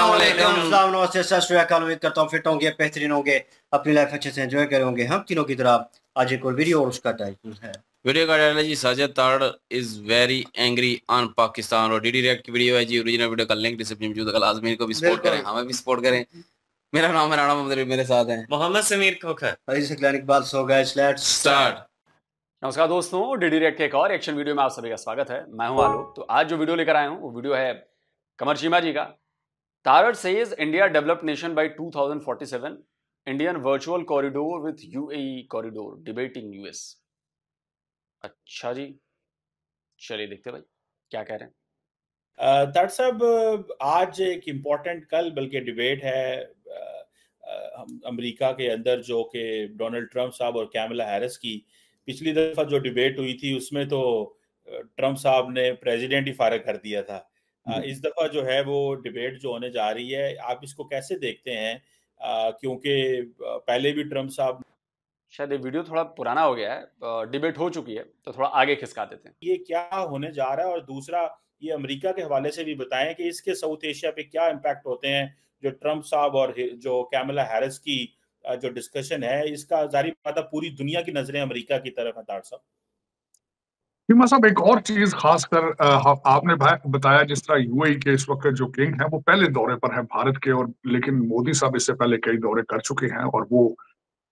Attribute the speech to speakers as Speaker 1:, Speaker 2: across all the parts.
Speaker 1: नमस्ते सत श्रीकाल उम्मीद करता हूँ फिट होंगे बेहतरीन होंगे अपनी लाइफ अच्छे से एंजॉय करेंगे हम तीनों की तरह आज एक और वीडियो और उसका टाइटल है
Speaker 2: वीडियो का टाइटल है जी Sajid Tarar is very angry on Pakistan और डीडी रिएक्ट की वीडियो है जी ओरिजिनल वीडियो का लिंक डिस्क्रिप्शन में मौजूद है लाजमी को भी सपोर्ट करें हमें भी सपोर्ट करें मेरा नाम है राणा मोहम्मद मेरे साथ हैं
Speaker 3: मोहम्मद समीर खोखर
Speaker 1: से क्लिनिक बात सो गाइस लेट्स
Speaker 2: स्टार्ट
Speaker 4: नमस्कार दोस्तों डीडी रिएक्ट के एक और एक्शन वीडियो में आप सभी का स्वागत है मैं हूँ आलोक तो आज जो वीडियो लेकर आया हूँ वो वीडियो है कमर चीमा जी का Tarar says India developed nation by 2047 Indian virtual corridor with UAE corridor debating US अच्छा जी। चलिए देखते भाई, क्या कह रहे हैं।
Speaker 5: तारड़ साहब, आज एक इंपॉर्टेंट कल बल्कि डिबेट है। अमेरिका के अंदर जो कि डोनाल्ड ट्रंप साहब और कैमला हैरिस की पिछली दफ़ा जो डिबेट हुई थी, उसमें तो ट्रंप साहब ने प्रेसिडेंट ही फारग कर दिया था। इस दफ़ा जो है वो डिबेट जो होने जा रही है आप इसको कैसे देखते हैं? क्योंकि पहले भी ट्रंप साहब
Speaker 4: शायद ये वीडियो थोड़ा पुराना हो गया है डिबेट हो चुकी है तो थोड़ा आगे खिसका देते हैं।
Speaker 5: ये क्या होने जा रहा है? और दूसरा ये अमेरिका के हवाले से भी बताएँ कि इसके साउथ एशिया पे क्या इम्पैक्ट होते हैं जो ट्रंप साहब और जो कैमला हैरिस की जो डिस्कशन है इसका जारी बात पूरी दुनिया की नज़रें अमेरिका की तरफ़ है साहब।
Speaker 6: हिमा साहब, एक और चीज़ खासकर आपने बताया जिस तरह यूएई के इस वक्त जो किंग है, वो पहले दौरे पर है भारत के और लेकिन मोदी साहब इससे पहले कई दौरे कर चुके हैं और वो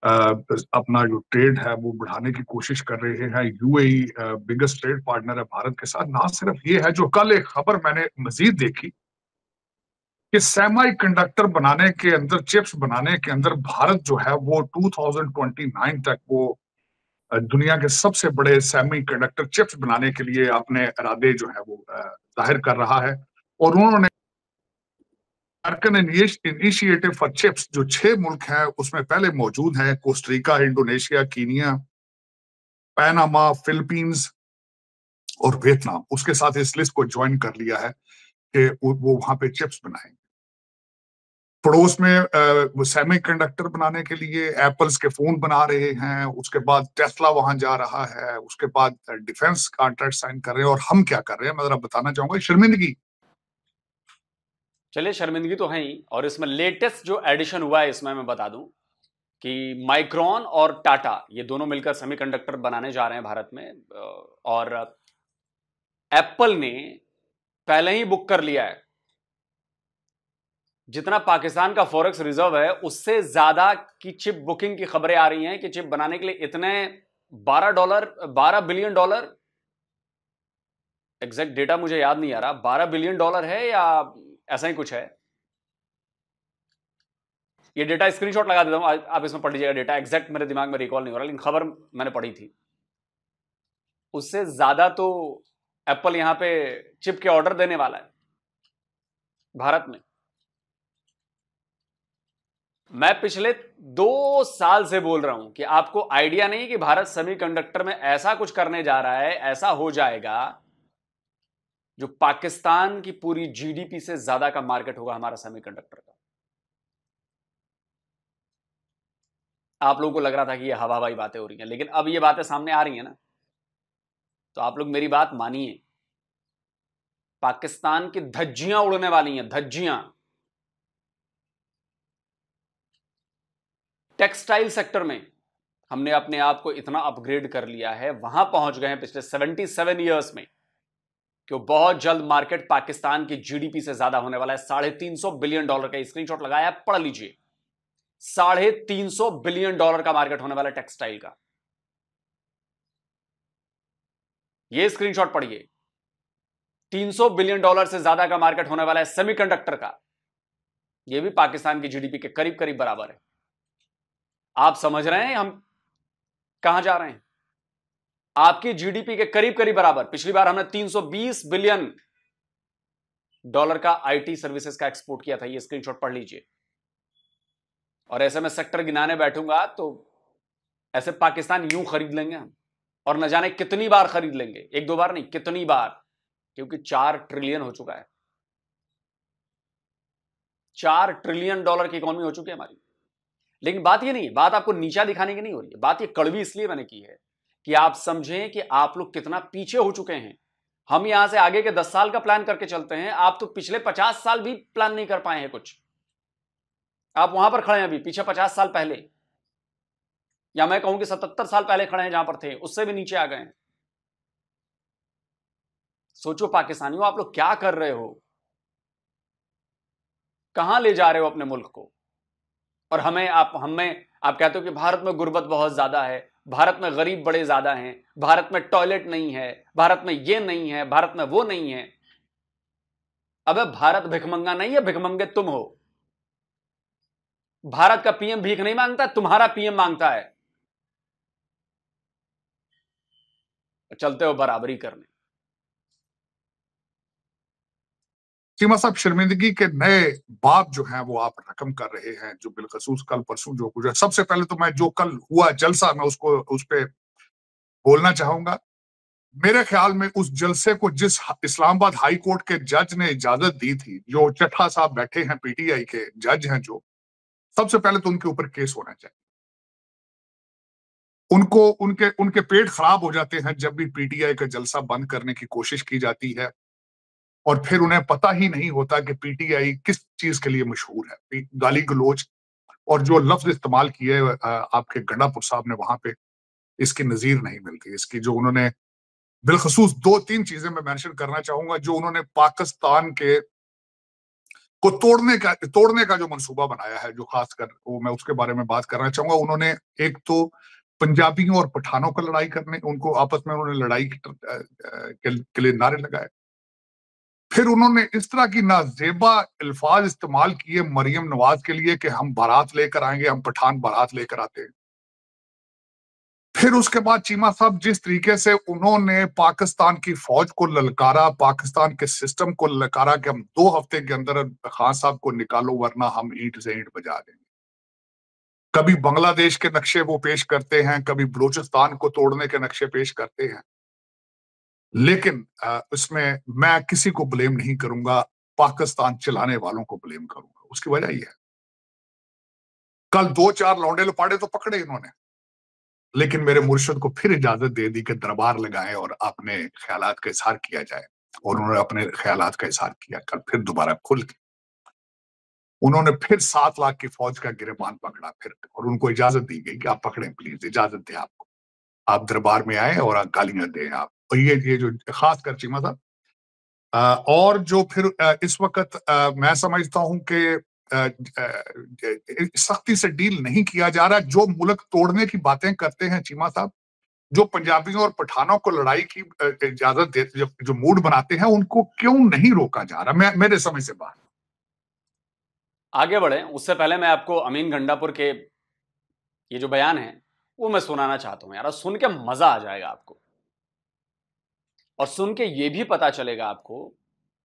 Speaker 6: अपना जो ट्रेड है वो बढ़ाने की कोशिश कर रहे हैं। यूएई बिगेस्ट ट्रेड पार्टनर है भारत के साथ। ना सिर्फ़ ये है, जो कल एक खबर मैंने मजीद देखी कि सेमाई कंडक्टर बनाने के अंदर चिप्स बनाने के अंदर भारत जो है वो 2029 तक वो दुनिया के सबसे बड़े सेमी कंडक्टर चिप्स बनाने के लिए अपने इरादे जो है वो ज़ाहिर कर रहा है। और उन्होंने इनिशिएटिव फॉर चिप्स जो छह मुल्क हैं, उसमें पहले मौजूद है, Costa Rica, Indonesia, Kenya, Panama, Philippines और वियतनाम। उसके साथ इस लिस्ट को ज्वाइन कर लिया है कि वो वहाँ पे चिप्स बनाएँगे। पड़ोस में सेमी कंडक्टर बनाने के लिए एप्पल्स के फ़ोन बना रहे हैं, उसके बाद टेस्ला वहाँ जा रहा है, उसके बाद डिफेंस कॉन्ट्रैक्ट साइन कर रहे हैं और हम क्या कर रहे हैं? मैं जरा बताना चाहूँगा, शर्मिंदगी।
Speaker 4: चलिए, शर्मिंदगी तो है ही, और इसमें लेटेस्ट जो एडिशन हुआ है, इसमें मैं बता दूँ कि माइक्रॉन और टाटा ये दोनों मिलकर सेमीकंडक्टर बनाने जा रहे हैं भारत में और एप्पल ने पहले ही बुक कर लिया है जितना पाकिस्तान का फॉरेक्स रिज़र्व है, उससे ज़्यादा की चिप बुकिंग की खबरें आ रही हैं कि चिप बनाने के लिए इतने 12 dollar 12 billion dollar exact data मुझे याद नहीं आ रहा। 12 बिलियन डॉलर है या ऐसा ही कुछ है? ये डेटा स्क्रीनशॉट लगा देता हूँ। आप इसमें पढ़ लीजिएगा डेटा एग्जैक्ट मेरे दिमाग में रिकॉल नहीं हो रहा, लेकिन खबर मैंने पढ़ी थी। उससे ज़्यादा तो एप्पल यहाँ पे चिप के ऑर्डर देने वाला है, भारत में। मैं पिछले दो साल से बोल रहा हूँ कि आपको आइडिया नहीं कि भारत सेमीकंडक्टर में ऐसा कुछ करने जा रहा है, ऐसा हो जाएगा जो पाकिस्तान की पूरी जीडीपी से ज़्यादा का मार्केट होगा हमारा सेमीकंडक्टर का। आप लोगों को लग रहा था कि ये हवा हवाई बातें हो रही हैं, लेकिन अब ये बातें सामने आ रही हैं ना। तो आप लोग मेरी बात मानिए। पाकिस्तान की धज्जियाँ उड़ने वाली हैं, धज्जियाँ। टेक्सटाइल सेक्टर में हमने अपने आप को इतना अपग्रेड कर लिया है, वहाँ पहुँच गए हैं पिछले 77 इयर्स में कि बहुत जल्द मार्केट पाकिस्तान की जीडीपी से ज़्यादा होने वाला है। साढ़े तीन सौ बिलियन डॉलर का स्क्रीनशॉट लगाया, पढ़ लीजिए। साढ़े तीन सौ बिलियन डॉलर का मार्केट होने वाला है टेक्सटाइल का। यह स्क्रीनशॉट पढ़िए। 300 बिलियन डॉलर से ज़्यादा का मार्केट होने वाला है सेमीकंडक्टर का। यह भी पाकिस्तान की जीडीपी के करीब करीब बराबर है। आप समझ रहे हैं, हम कहाँ जा रहे हैं? आपकी जीडीपी के करीब करीब बराबर, पिछली बार हमने 320 बिलियन डॉलर का आईटी सर्विसेज़ का एक्सपोर्ट किया था, ये स्क्रीनशॉट पढ़ लीजिए। और ऐसे में सेक्टर गिनाने बैठूँगा तो ऐसे पाकिस्तान यूँ खरीद लेंगे हम, और न जाने कितनी बार खरीद लेंगे, एक दो बार नहीं, कितनी बार, क्योंकि चार ट्रिलियन हो चुका है। चार ट्रिलियन डॉलर की इकोनॉमी हो चुकी है हमारी। लेकिन बात ये नहीं है, बात आपको नीचा दिखाने की नहीं हो रही है। बात ये कड़वी इसलिए मैंने की है कि आप समझें कि आप लोग कितना पीछे हो चुके हैं। हम यहाँ से आगे के दस साल का प्लान करके चलते हैं। आप तो पिछले पचास साल भी प्लान नहीं कर पाए हैं कुछ। आप वहाँ पर खड़े हैं अभी, पीछे पचास साल पहले। या मैं कहूँ कि सतहत्तर साल पहले खड़े हैं जहाँ पर थे, उससे भी नीचे आ गए हैं। सोचो पाकिस्तानियों, आप लोग क्या कर रहे हो? कहाँ ले जा रहे हो अपने मुल्क को? और हमें आप हमें, आप कहते हो कि भारत में गुर्बत बहुत ज़्यादा है, भारत में गरीब बड़े ज़्यादा हैं, भारत में टॉयलेट नहीं है, भारत में ये नहीं है, भारत में वो नहीं है। अबे भारत भिखमंगा नहीं है, भिखमंगे तुम हो। भारत का पीएम भीख नहीं माँगता, तुम्हारा पीएम माँगता है। चलते हो बराबरी करने।
Speaker 6: चीमा साहब शर्मिंदगी के नए बाप जो हैं, वो आप रकम कर रहे हैं, जो बिलखसूस कल परसों जो गुजरा, सबसे पहले तो मैं जो कल हुआ जलसा, मैं उसको उस पर बोलना चाहूँगा। मेरे ख्याल में उस जलसे को जिस इस्लामाबाद हाई कोर्ट के जज ने इजाज़त दी थी, जो चट्ठा साहब बैठे हैं, पीटीआई के जज हैं जो, सबसे पहले तो उनके ऊपर केस होना चाहिए। उनको, उनके उनके पेट खराब हो जाते हैं जब भी पीटीआई का जलसा बंद करने की कोशिश की जाती है। और फिर उन्हें पता ही नहीं होता कि पीटीआई किस चीज़ के लिए मशहूर है। गाली गलोच और जो लफ्ज इस्तेमाल किए आपके गंडापुर साहब ने वहाँ पे इसकी नजीर नहीं मिलती। इसकी जो उन्होंने बिलखसूस दो तीन चीज़ें मैं मेंशन करना चाहूँगा, जो उन्होंने पाकिस्तान के को तोड़ने का तोड़ने का जो मंसूबा बनाया है, जो खासकर वो मैं उसके बारे में बात करना चाहूँगा। उन्होंने एक तो पंजाबियों और पठानों का लड़ाई करने, उनको आपस में उन्होंने लड़ाई के लिए नारे लगाए। फिर उन्होंने इस तरह की नाजेबा अल्फाज इस्तेमाल किए मरियम नवाज़ के लिए कि हम बारात लेकर आएँगे, हम पठान बारात लेकर आते हैं। फिर उसके बाद चीमा साहब जिस तरीके से उन्होंने पाकिस्तान की फौज को ललकारा, पाकिस्तान के सिस्टम को ललकारा कि हम दो हफ़्ते के अंदर खान साहब को निकालो, वरना हम ईंट से ईंट बजा देंगे। कभी बांग्लादेश के नक्शे वो पेश करते हैं, कभी बलूचिस्तान को तोड़ने के नक्शे पेश करते हैं। लेकिन इसमें मैं किसी को ब्लेम नहीं करूँगा, पाकिस्तान चलाने वालों को ब्लेम करूँगा, उसकी वजह यह है। कल दो चार लौंडे लपाड़े तो पकड़े इन्होंने, लेकिन मेरे मुर्शद को फिर इजाज़त दे दी कि दरबार लगाए और अपने ख्याल का इजहार किया जाए, और उन्होंने अपने ख्याल का इजहार किया, कल फिर दोबारा खुल के। उन्होंने फिर सात लाख की फौज का गिरबान पकड़ा फिर, और उनको इजाज़त दी गई कि आप पकड़े, प्लीज़, इजाज़त दें आपको। आप दरबार में आए और गालियाँ दें आप। ये ये जो खास कर चीमा था और जो फिर इस वक्त मैं समझता हूँ कि सख्ती से डील नहीं किया जा रहा जो मुल्क तोड़ने की बातें करते हैं चीमा साहब जो पंजाबियों और पठानों को लड़ाई की इजाज़त दे जो, जो मूड बनाते हैं उनको क्यों नहीं रोका जा रहा? मैं मेरे समय से बाहर
Speaker 4: आगे बढ़े। उससे पहले मैं आपको अमीन गंडापुर के ये जो बयान है वो मैं सुनाना चाहता हूँ यार। सुन के मज़ा आ जाएगा आपको। और सुन के ये भी पता चलेगा आपको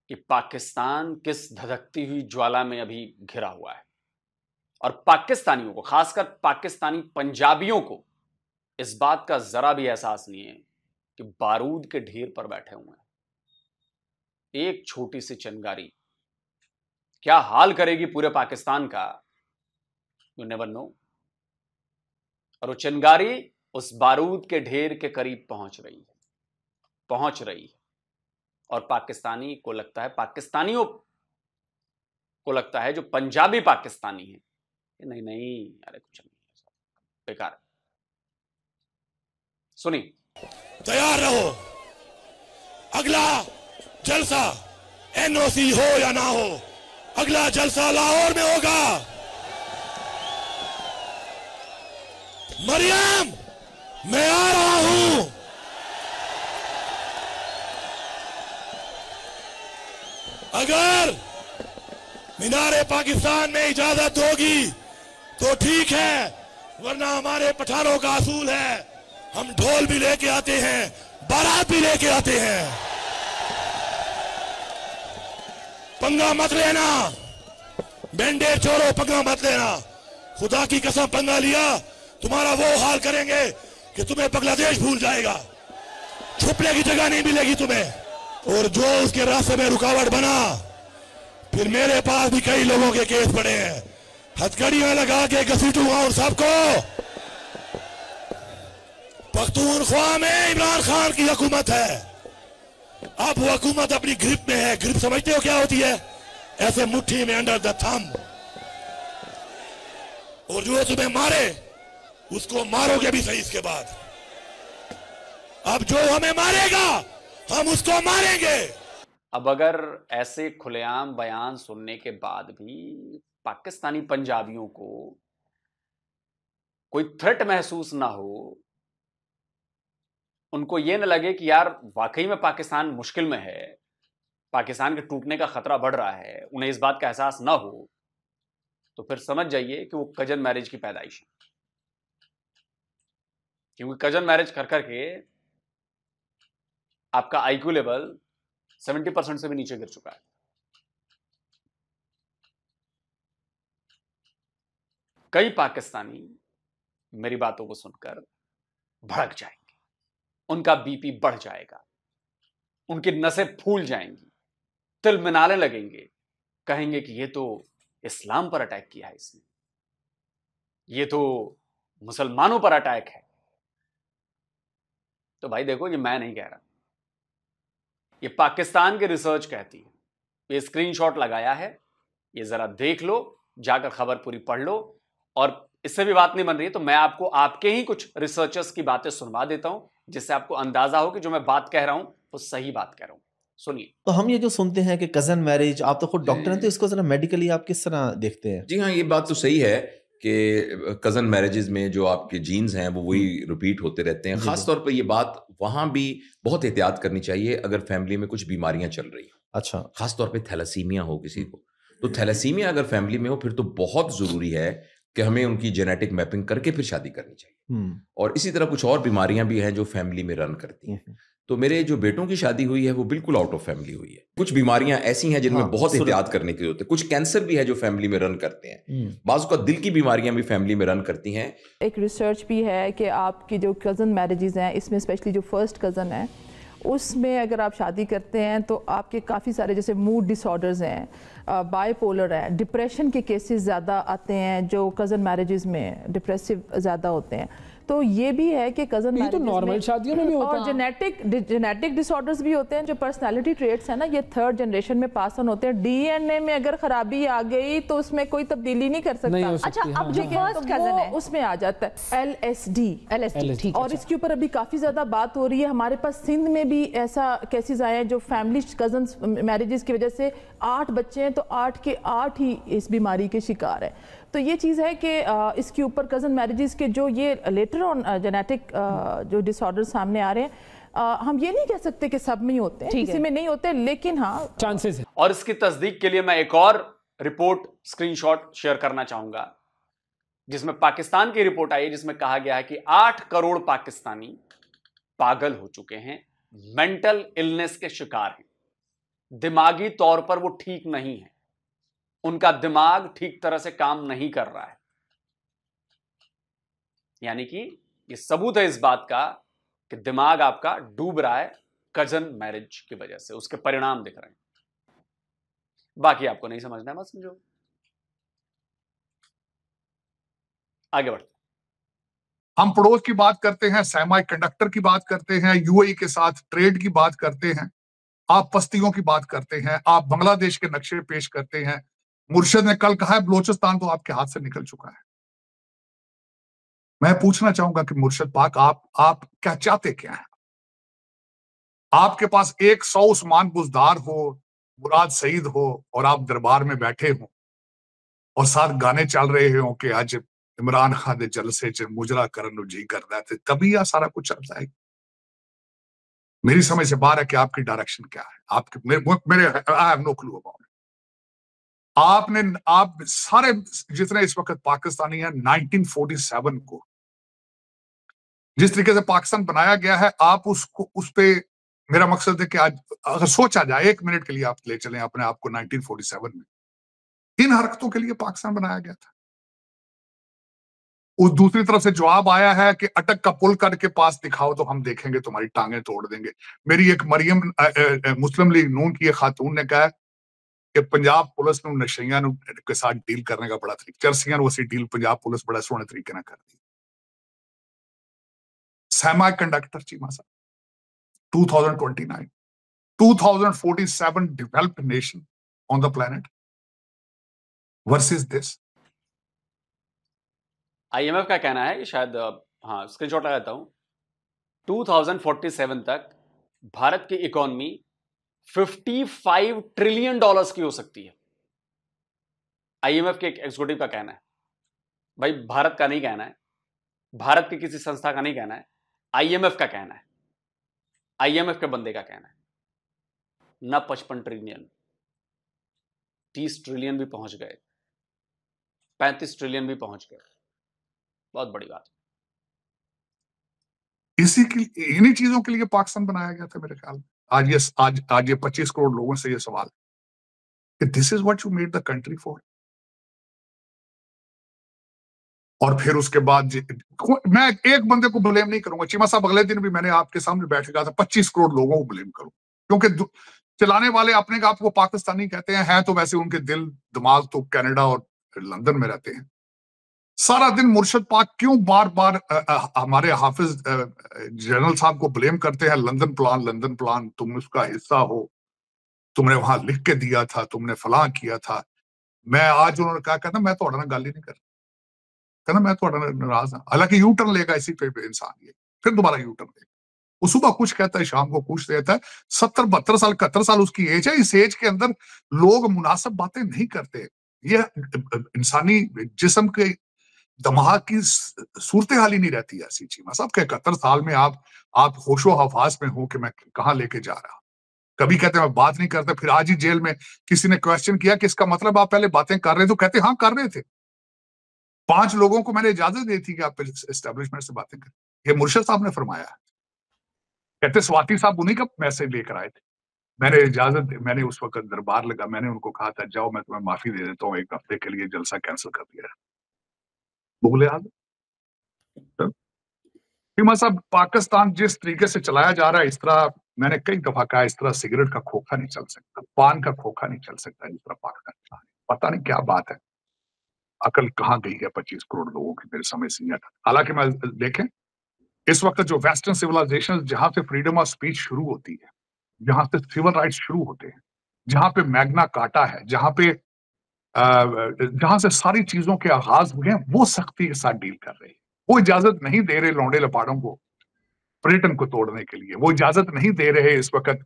Speaker 4: कि पाकिस्तान किस धधकती हुई ज्वाला में अभी घिरा हुआ है। और पाकिस्तानियों को, खासकर पाकिस्तानी पंजाबियों को, इस बात का जरा भी एहसास नहीं है कि बारूद के ढेर पर बैठे हुए हैं। एक छोटी सी चंगारी। क्या हाल करेगी पूरे पाकिस्तान का? यू नेवर नो और वो चिंगारी उस बारूद के ढेर के करीब पहुँच रही है। पहुँच रही है। और पाकिस्तानी को लगता है, पाकिस्तानियों को लगता है जो पंजाबी पाकिस्तानी है नहीं नहीं, अरे कुछ नहीं, बेकार। सुनी
Speaker 3: तैयार रहो। अगला जलसा एनओसी हो या ना हो, अगला जलसा लाहौर में होगा। मरियम, मैं आ रहा हूँ। अगर मीनारे पाकिस्तान में इजाज़त होगी तो ठीक है, वरना हमारे पठानों का असूल है। हम ढोल भी लेके आते हैं, बारात भी लेके आते हैं। पंगा मत लेना बैंडेड छोड़ो पंगा मत लेना। खुदा की कसम पंगा लिया, तुम्हारा वो हाल करेंगे कि तुम्हें बांग्लादेश भूल जाएगा। छुपने की जगह नहीं मिलेगी तुम्हें। और जो उसके रास्ते में रुकावट बना, फिर मेरे पास भी कई लोगों के केस पड़े हैं। हथकड़ियाँ लगा के घसीटूँगा और सबको। पख्तूनख्वा में इमरान खान की हुकूमत है। अब हुकूमत अपनी ग्रिप में है। ग्रिप समझते हो क्या होती है? ऐसे मुट्ठी में अंडर द थम और जो तुम्हें मारे, उसको मारोगे भी सही इसके बाद। अब जो हमें मारेगा हम उसको मारेंगे।
Speaker 4: अब अगर ऐसे खुलेआम बयान सुनने के बाद भी पाकिस्तानी पंजाबियों को कोई थ्रेट महसूस ना हो, उनको यह ना लगे कि यार, वाकई में पाकिस्तान मुश्किल में है, पाकिस्तान के टूटने का खतरा बढ़ रहा है, उन्हें इस बात का एहसास ना हो तो फिर समझ जाइए कि वो कज़न मैरिज की पैदाइश। है क्योंकि कज़न मैरिज कर करके आपका आईक्यू लेवल 70 परसेंट से भी नीचे गिर चुका है। कई पाकिस्तानी मेरी बातों को सुनकर भड़क जाएँगे। उनका बीपी बढ़ जाएगा। उनकी नसें फूल जाएँगी। तिल मिनाने लगेंगे। कहेंगे कि ये तो इस्लाम पर अटैक किया है इसने। ये तो मुसलमानों पर अटैक है। तो भाई देखो, ये मैं नहीं कह रहा। ये पाकिस्तान की रिसर्च कहती है। ये स्क्रीनशॉट लगाया है। ये जरा देख लो जाकर खबर पूरी पढ़ लो। और इससे भी बात नहीं बन रही है तो मैं आपको आपके ही कुछ रिसर्चर्स की बातें सुनवा देता हूँ जिससे आपको अंदाज़ा हो कि जो मैं बात कह रहा हूँ वो सही बात कह रहा हूँ। सुनिए।
Speaker 7: तो हम ये जो सुनते हैं कि कज़न मैरिज आप तो खुद डॉक्टर हैं तो इसको जरा मेडिकली आप किस तरह देखते हैं?
Speaker 8: जी हाँ ये बात तो सही है कि कज़न मैरिजेज में जो आपके जीन्स हैं वो वही रिपीट हम्म। होते रहते हैं। ख़ास तौर पे ये बात वहाँ भी बहुत एहतियात करनी चाहिए अगर फैमिली में कुछ बीमारियाँ चल रही
Speaker 7: अच्छा।
Speaker 8: ख़ास तौर पे थैलासीमिया हो किसी को। तो थैलासीमिया अगर फैमिली में हो फिर तो बहुत ज़रूरी है कि हमें उनकी जेनेटिक मैपिंग करके फिर शादी करनी चाहिए। हम्म। और इसी तरह कुछ और बीमारियाँ भी हैं जो फैमिली में रन करती हैं। हम्म, तो मेरे जो बेटों की शादी हुई है वो बिल्कुल आउट ऑफ़ फैमिली हुई है। कुछ बीमारियाँ ऐसी हैं जिनमें हाँ, बहुत एहतियात करने की ज़रूरत है। कुछ कैंसर भी है जो फैमिली में रन करते हैं। हम्म। बाजू का दिल की बीमारियाँ भी फैमिली में रन करती हैं।
Speaker 9: एक रिसर्च भी है कि आपकी जो कज़न मैरिजेज हैं इसमें स्पेशली जो फ़र्स्ट कज़न है उसमें अगर आप शादी करते हैं तो आपके काफ़ी सारे जैसे मूड डिसऑर्डर्स हैं बाईपोलर है डिप्रेशन के केसेस ज़्यादा आते हैं जो कज़न मैरिजेज में डिप्रेसिव ज़्यादा होते हैं। तो ये भी है कि कज़न
Speaker 10: ये तो नॉर्मल शादियों में भी होता
Speaker 9: और जेनेटिक जेनेटिक डिसऑर्डर्स भी होते हैं जो पर्सनालिटी ट्रेट्स है ना ये थर्ड जनरेशन में पास ऑन होते हैं। डीएनए में अगर खराबी आ गई तो उसमें कोई तब्दीली नहीं कर सकता।
Speaker 10: नहीं
Speaker 9: अच्छा
Speaker 10: हाँ।
Speaker 9: अब जो फ़र्स्ट कज़न तो है। उसमें आ जाता है। L S D
Speaker 10: L S D
Speaker 9: और इसके ऊपर अभी काफ़ी ज़्यादा बात हो रही है। हमारे पास सिंध में भी ऐसा केसेस आए हैं जो फैमिली कज़न मैरिजेस की वजह से आठ बच्चे हैं तो आठ के आठ ही इस बीमारी के शिकार है। तो ये चीज़ है कि इसके ऊपर कज़न मैरिजेस के जो ये लेटर ऑन जेनेटिक जो डिसऑर्डर सामने आ रहे हैं आ, हम ये नहीं कह सकते कि सब में होते हैं किसी में नहीं होते लेकिन हाँ।
Speaker 10: चांसेस है।
Speaker 4: और इसकी तस्दीक के लिए मैं एक और रिपोर्ट स्क्रीनशॉट शेयर करना चाहूँगा जिसमें पाकिस्तान की रिपोर्ट आई है जिसमें कहा गया है कि आठ करोड़ पाकिस्तानी पागल हो चुके हैं मेंटल इलनेस के शिकार हैं। दिमागी तौर पर वो ठीक नहीं है। उनका दिमाग ठीक तरह से काम नहीं कर रहा है। यानी कि ये सबूत है इस बात का कि दिमाग आपका डूब रहा है कज़न मैरिज की वजह से, उसके परिणाम दिख रहे हैं। बाकी आपको नहीं समझना है, मत समझो। आगे बढ़ते
Speaker 6: हम पड़ोस की बात करते हैं सेमाई कंडक्टर की बात करते हैं यूएई के साथ ट्रेड की बात करते हैं, आप पस्तियों की बात करते हैं, आप बांग्लादेश के नक्शे पेश करते हैं मुर्शद ने कल कहा है, बलोचिस्तान तो आपके हाथ से निकल चुका है। मैं पूछना चाहूँगा कि मुर्शद पाक, आप आप क्या चाहते क्या है? आपके पास एक सौ उस्मान बुजदार हो, मुराद सईद हो, और आप दरबार में बैठे हो, और साथ गाने चल रहे हो कि आज इमरान खान ने जलसे च मुजरा करन जी करदा थे तभी यह सारा कुछ चलता है। मेरी समझ से बाहर है कि आपकी डायरेक्शन क्या है। आपके, मेरे मेरे I have no clue about आपने, आप सारे जितने इस वक्त पाकिस्तानी हैं 1947 को। जिस तरीके से पाकिस्तान बनाया गया है, आप उसको, उस पर मेरा मकसद है कि आज, अगर सोचा जाए, एक मिनट के लिए आप ले चले अपने आप को 1947 में। इन हरकतों के लिए पाकिस्तान बनाया गया था। उस दूसरी तरफ़ से जवाब आया है कि अटक का पुल करके पास दिखाओ तो हम देखेंगे, तुम्हारी टांगे तोड़ देंगे। मेरी एक मरियम मुस्लिम लीग नून की खातून ने कहा ਕਿ ਪੰਜਾਬ ਪੁਲਿਸ ਨੂੰ ਨਸ਼ਈਆਂ ਨੂੰ ਕੇ ਸਾਥ ਡੀਲ ਕਰਨੇ ਦਾ ਬੜਾ ਤਰੀਕਾ ਚਰਸੀਆਂ ਨੂੰ ਅਸੀਂ ਡੀਲ ਪੰਜਾਬ ਪੁਲਿਸ ਬੜਾ ਸੋਹਣੇ ਤਰੀਕੇ ਨਾਲ ਕਰਦੀ semiconductor Cheema Sahib 2029 2047 developed nation on the planet versus this
Speaker 4: IMF का कहना है कि शायद हाँ स्क्रीनशॉट लगाता हूं 2047 तक भारत की इकोनॉमी 55 ट्रिलियन डॉलर्स की हो सकती है। आईएमएफ के एक एग्जीक्यूटिव का कहना है। भाई, भारत का नहीं कहना है। भारत की किसी संस्था का नहीं कहना है। आईएमएफ का कहना है। आईएमएफ के बंदे का कहना है। न पचपन ट्रिलियन तीस ट्रिलियन भी पहुँच गए। पैंतीस ट्रिलियन भी पहुँच गए। बहुत बड़ी बात
Speaker 6: इसी के इन्हीं चीज़ों के लिए पाकिस्तान बनाया गया था मेरे ख्याल में। आज ये आज आज ये पच्चीस करोड़ लोगों से ये सवाल कि this is what you made the country for और फिर उसके बाद मैं एक बंदे को ब्लेम नहीं करूँगा। चीमा साहब, अगले दिन भी मैंने आपके सामने बैठ गया था, पच्चीस करोड़ लोगों को ब्लेम करूँ। क्योंकि चलाने वाले अपने आप को पाकिस्तानी कहते हैं, है तो वैसे उनके दिल, दिमाग तो कनाडा और लंदन में रहते हैं। सारा दिन मुर्शद पाक क्यों बार बार हमारे हाफिज जनरल साहब को ब्लेम करते हैं? लंदन प्लान लंदन प्लान, तुम उसका हिस्सा हो। तुमने वहाँ लिख के दिया था, तुमने फलां किया था। मैं आज उन्होंने कहा कहना मैं तो गल ही नहीं कर कहना मैं तो नाराज़ हूँ। हालाँकि यू टर्न लेगा इसी पे इंसान ये। फिर दोबारा यू टर्न लेगा। वो सुबह कुछ कहता है, शाम को कुछ देता है। सत्तर, बहत्तर साल, इकहत्तर साल उसकी एज है। इस एज के अंदर लोग मुनासिब बातें नहीं करते। ये इंसानी जिसम के दमाग की सूरत हाल ही नहीं रहती ऐसी चीज़। साहब के इकहत्तर साल में आप आप होशो हफाज में हो कि मैं कहाँ लेके जा रहा कभी कहते मैं बात नहीं करता। फिर आज ही जेल में किसी ने क्वेश्चन किया कि इसका मतलब आप पहले बातें कर रहे थे तो कहते हाँ कर रहे थे। पाँच लोगों को मैंने इजाज़त दी थी कि आप एस्टेब्लिशमेंट से बातें करें। ये मुर्शद साहब ने फरमाया कहते, स्वाति साहब उन्हीं का मैसेज लेकर आए थे। मैंने इजाज़त मैंने उस वक्त दरबार लगा, मैंने उनको कहा था, जाओ, मैं तुम्हें माफ़ी दे देता हूँ, एक हफ़्ते के लिए जलसा कैंसिल कर दिया बोले आज साहब पाकिस्तान जिस तरीके से चलाया जा रहा है, इस तरह मैंने कई दफ़ा कहा, इस तरह सिगरेट का खोखा नहीं चल सकता, पान का खोखा नहीं चल सकता, इस तरह पाकिस्तान चला पता नहीं क्या बात है। अकल कहाँ गई है पच्चीस करोड़ लोगों की मेरे समय से हालाँकि मैं देखें, इस वक्त जो वेस्टर्न सिविलाइजेशन, जहाँ से फ्रीडम ऑफ़ स्पीच शुरू होती है, जहाँ से सिविल राइट्स शुरू होते हैं, जहाँ पे मैग्ना काटा है, जहाँ पे जहाँ से सारी चीज़ों के आगाज़ हुए हैं, वो सख्ती के साथ डील कर रहे हैं। वो इजाज़त नहीं दे रहे लौंडे लपाड़ों को पर्यटन को तोड़ने के लिए। वो इजाज़त नहीं दे रहे इस वक्त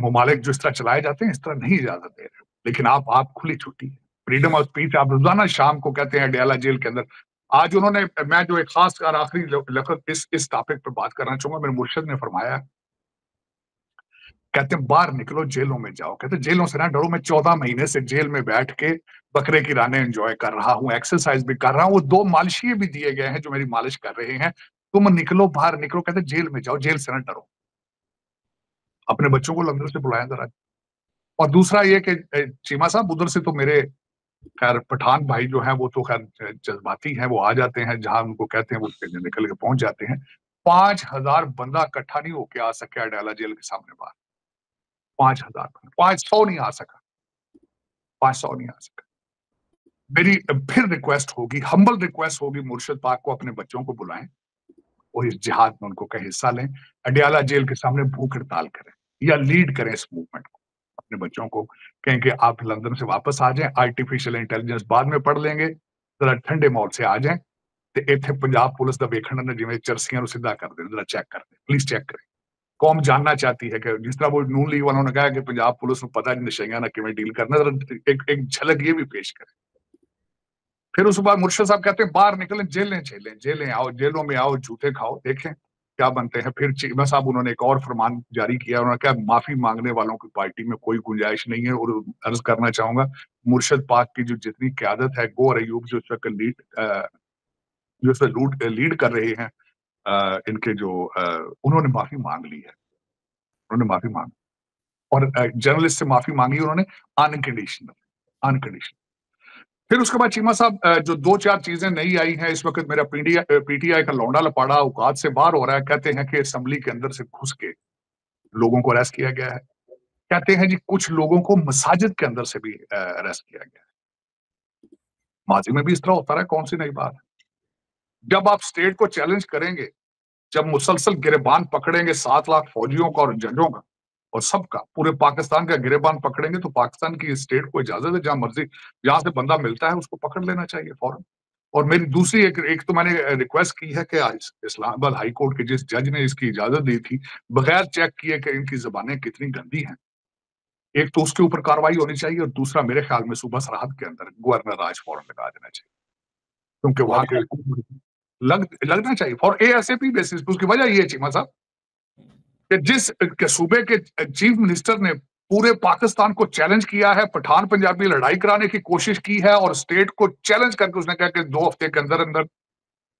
Speaker 6: ममालिक जो इस तरह चलाए जाते हैं, इस तरह नहीं इजाज़त दे रहे। लेकिन आप आप खुली छुट्टी है। फ्रीडम ऑफ़ स्पीच आप रोज़ाना शाम को कहते हैं डयाला जेल के अंदर। आज उन्होंने, मैं जो एक खास आखिरी लफ्ज इस इस टॉपिक पर बात करना चाहूँगा, मेरे मुर्शद ने फरमाया कहते बाहर निकलो, जेलों में जाओ। कहते जेलों से ना डरो, मैं चौदह महीने से जेल में बैठ के बकरे की राने एंजॉय कर रहा हूँ एक्सरसाइज भी कर रहा हूँ, वो दो मालिशिए भी दिए गए हैं जो मेरी मालिश कर रहे हैं। तुम निकलो, बाहर निकलो। कहते जेल में जाओ, जेल से ना डरो। अपने बच्चों को लंदन से बुलाया जरा। और दूसरा ये कि चीमा साहब, उधर से तो मेरे खैर पठान भाई जो है, वो तो खैर जज्बाती हैं, वो आ जाते हैं, जहाँ उनको कहते हैं, वो निकल के पहुँच जाते हैं। पाँच हज़ार बंदा इकट्ठा नहीं होके आ सके अडाला जेल के सामने बाहर। पांच हजार पांच सौ नहीं आ सका पांच सौ नहीं आ सका मेरी फिर रिक्वेस्ट होगी हम्बल रिक्वेस्ट होगी मुर्शद पाक को अपने बच्चों को बुलाएं और इस जिहाद में उनको का हिस्सा लें अडियाला जेल के सामने भूख हड़ताल करें या लीड करें इस मूवमेंट को अपने बच्चों को कहें कि आप लंदन से वापस आ जाएं आर्टिफिशियल इंटेलिजेंस बाद में पढ़ लेंगे जरा ठंडे माहौल से आ जाएं ਤੇ ਇੱਥੇ ਪੰਜਾਬ ਪੁਲਿਸ ਦਾ ਵੇਖਣ ਨਾਲ ਜਿਵੇਂ ਚਰਸੀਆਂ ਨੂੰ ਸਿੱਧਾ ਕਰ ਦੇ ਜਰਾ ਚੈੱਕ ਕਰ ਦੇ ਪਲੀਜ਼ ਚੈੱਕ ਕਰੇ कौम जानना चाहती है कि जिस तरह वो नून लीग वालों ने कहा कि पंजाब पुलिस को पता नहीं नशेगा ना कि डील करना एक एक झलक ये भी पेश करें। फिर उस बाद मुर्शद साहब कहते हैं, बाहर निकलें, जेलें झेलें जेलें, आओ, जेलों में आओ, जूते खाओ, देखें क्या बनते हैं। फिर चीमा साहब, उन्होंने एक और फरमान जारी किया, उन्होंने कहा, माफ़ी मांगने वालों की पार्टी में कोई गुंजाइश नहीं है और अर्ज़ करना चाहूँगा, मुर्शद पाक की जो जितनी क्यादत है, गोर अयूब जो इस वक्त लीड जो इस लूट लीड कर रहे हैं इनके जो उन्होंने माफ़ी मांग ली है। उन्होंने माफ़ी मांग और जर्नलिस्ट से माफ़ी मांगी उन्होंने अनकंडीशनल अनकंडीशनल फिर उसके बाद चीमा साहब जो दो चार चीज़ें नई आई हैं, इस वक्त मेरा पीटीआई पीटीआई का लौंडा लपाड़ा, औकात से बाहर हो रहा है, कहते हैं कि असम्बली के अंदर से घुस के लोगों को अरेस्ट किया गया है। कहते हैं जी, कुछ लोगों को मसाजिद के अंदर से भी अरेस्ट किया गया है। माजी में भी इस तरह होता रहा कौन सी नई बात? है जब आप स्टेट को चैलेंज करेंगे जब मुसलसल गिरबान पकड़ेंगे सात लाख फौजियों का और जजों का और सबका पूरे पाकिस्तान का गिरेबान पकड़ेंगे तो पाकिस्तान की स्टेट को इजाज़त है जहाँ मर्ज़ी जहाँ से बंदा मिलता है उसको पकड़ लेना चाहिए फ़ौरन। और मेरी दूसरी एक एक तो मैंने रिक्वेस्ट की है कि इस्लामाबाद हाई कोर्ट के जिस जज ने इसकी इजाज़त दी थी बगैर चेक किए कि इनकी जबानें कितनी गंदी हैं एक तो उसके ऊपर कार्रवाई होनी चाहिए और दूसरा मेरे ख्याल में सुबह सरहद के अंदर गवर्नर राज फ़ौरन लगा देना चाहिए क्योंकि वहाँ के लग, लगना चाहिए। For A S A P basis उसकी वजह ये चीमा साहब, कि जिस, के सूबे के चीफ मिनिस्टर ने पूरे पाकिस्तान को चैलेंज किया है, पठान पंजाबी लड़ाई कराने की कोशिश की है, और स्टेट को चैलेंज करके उसने कहा कि दो हफ़्ते के अंदर अंदर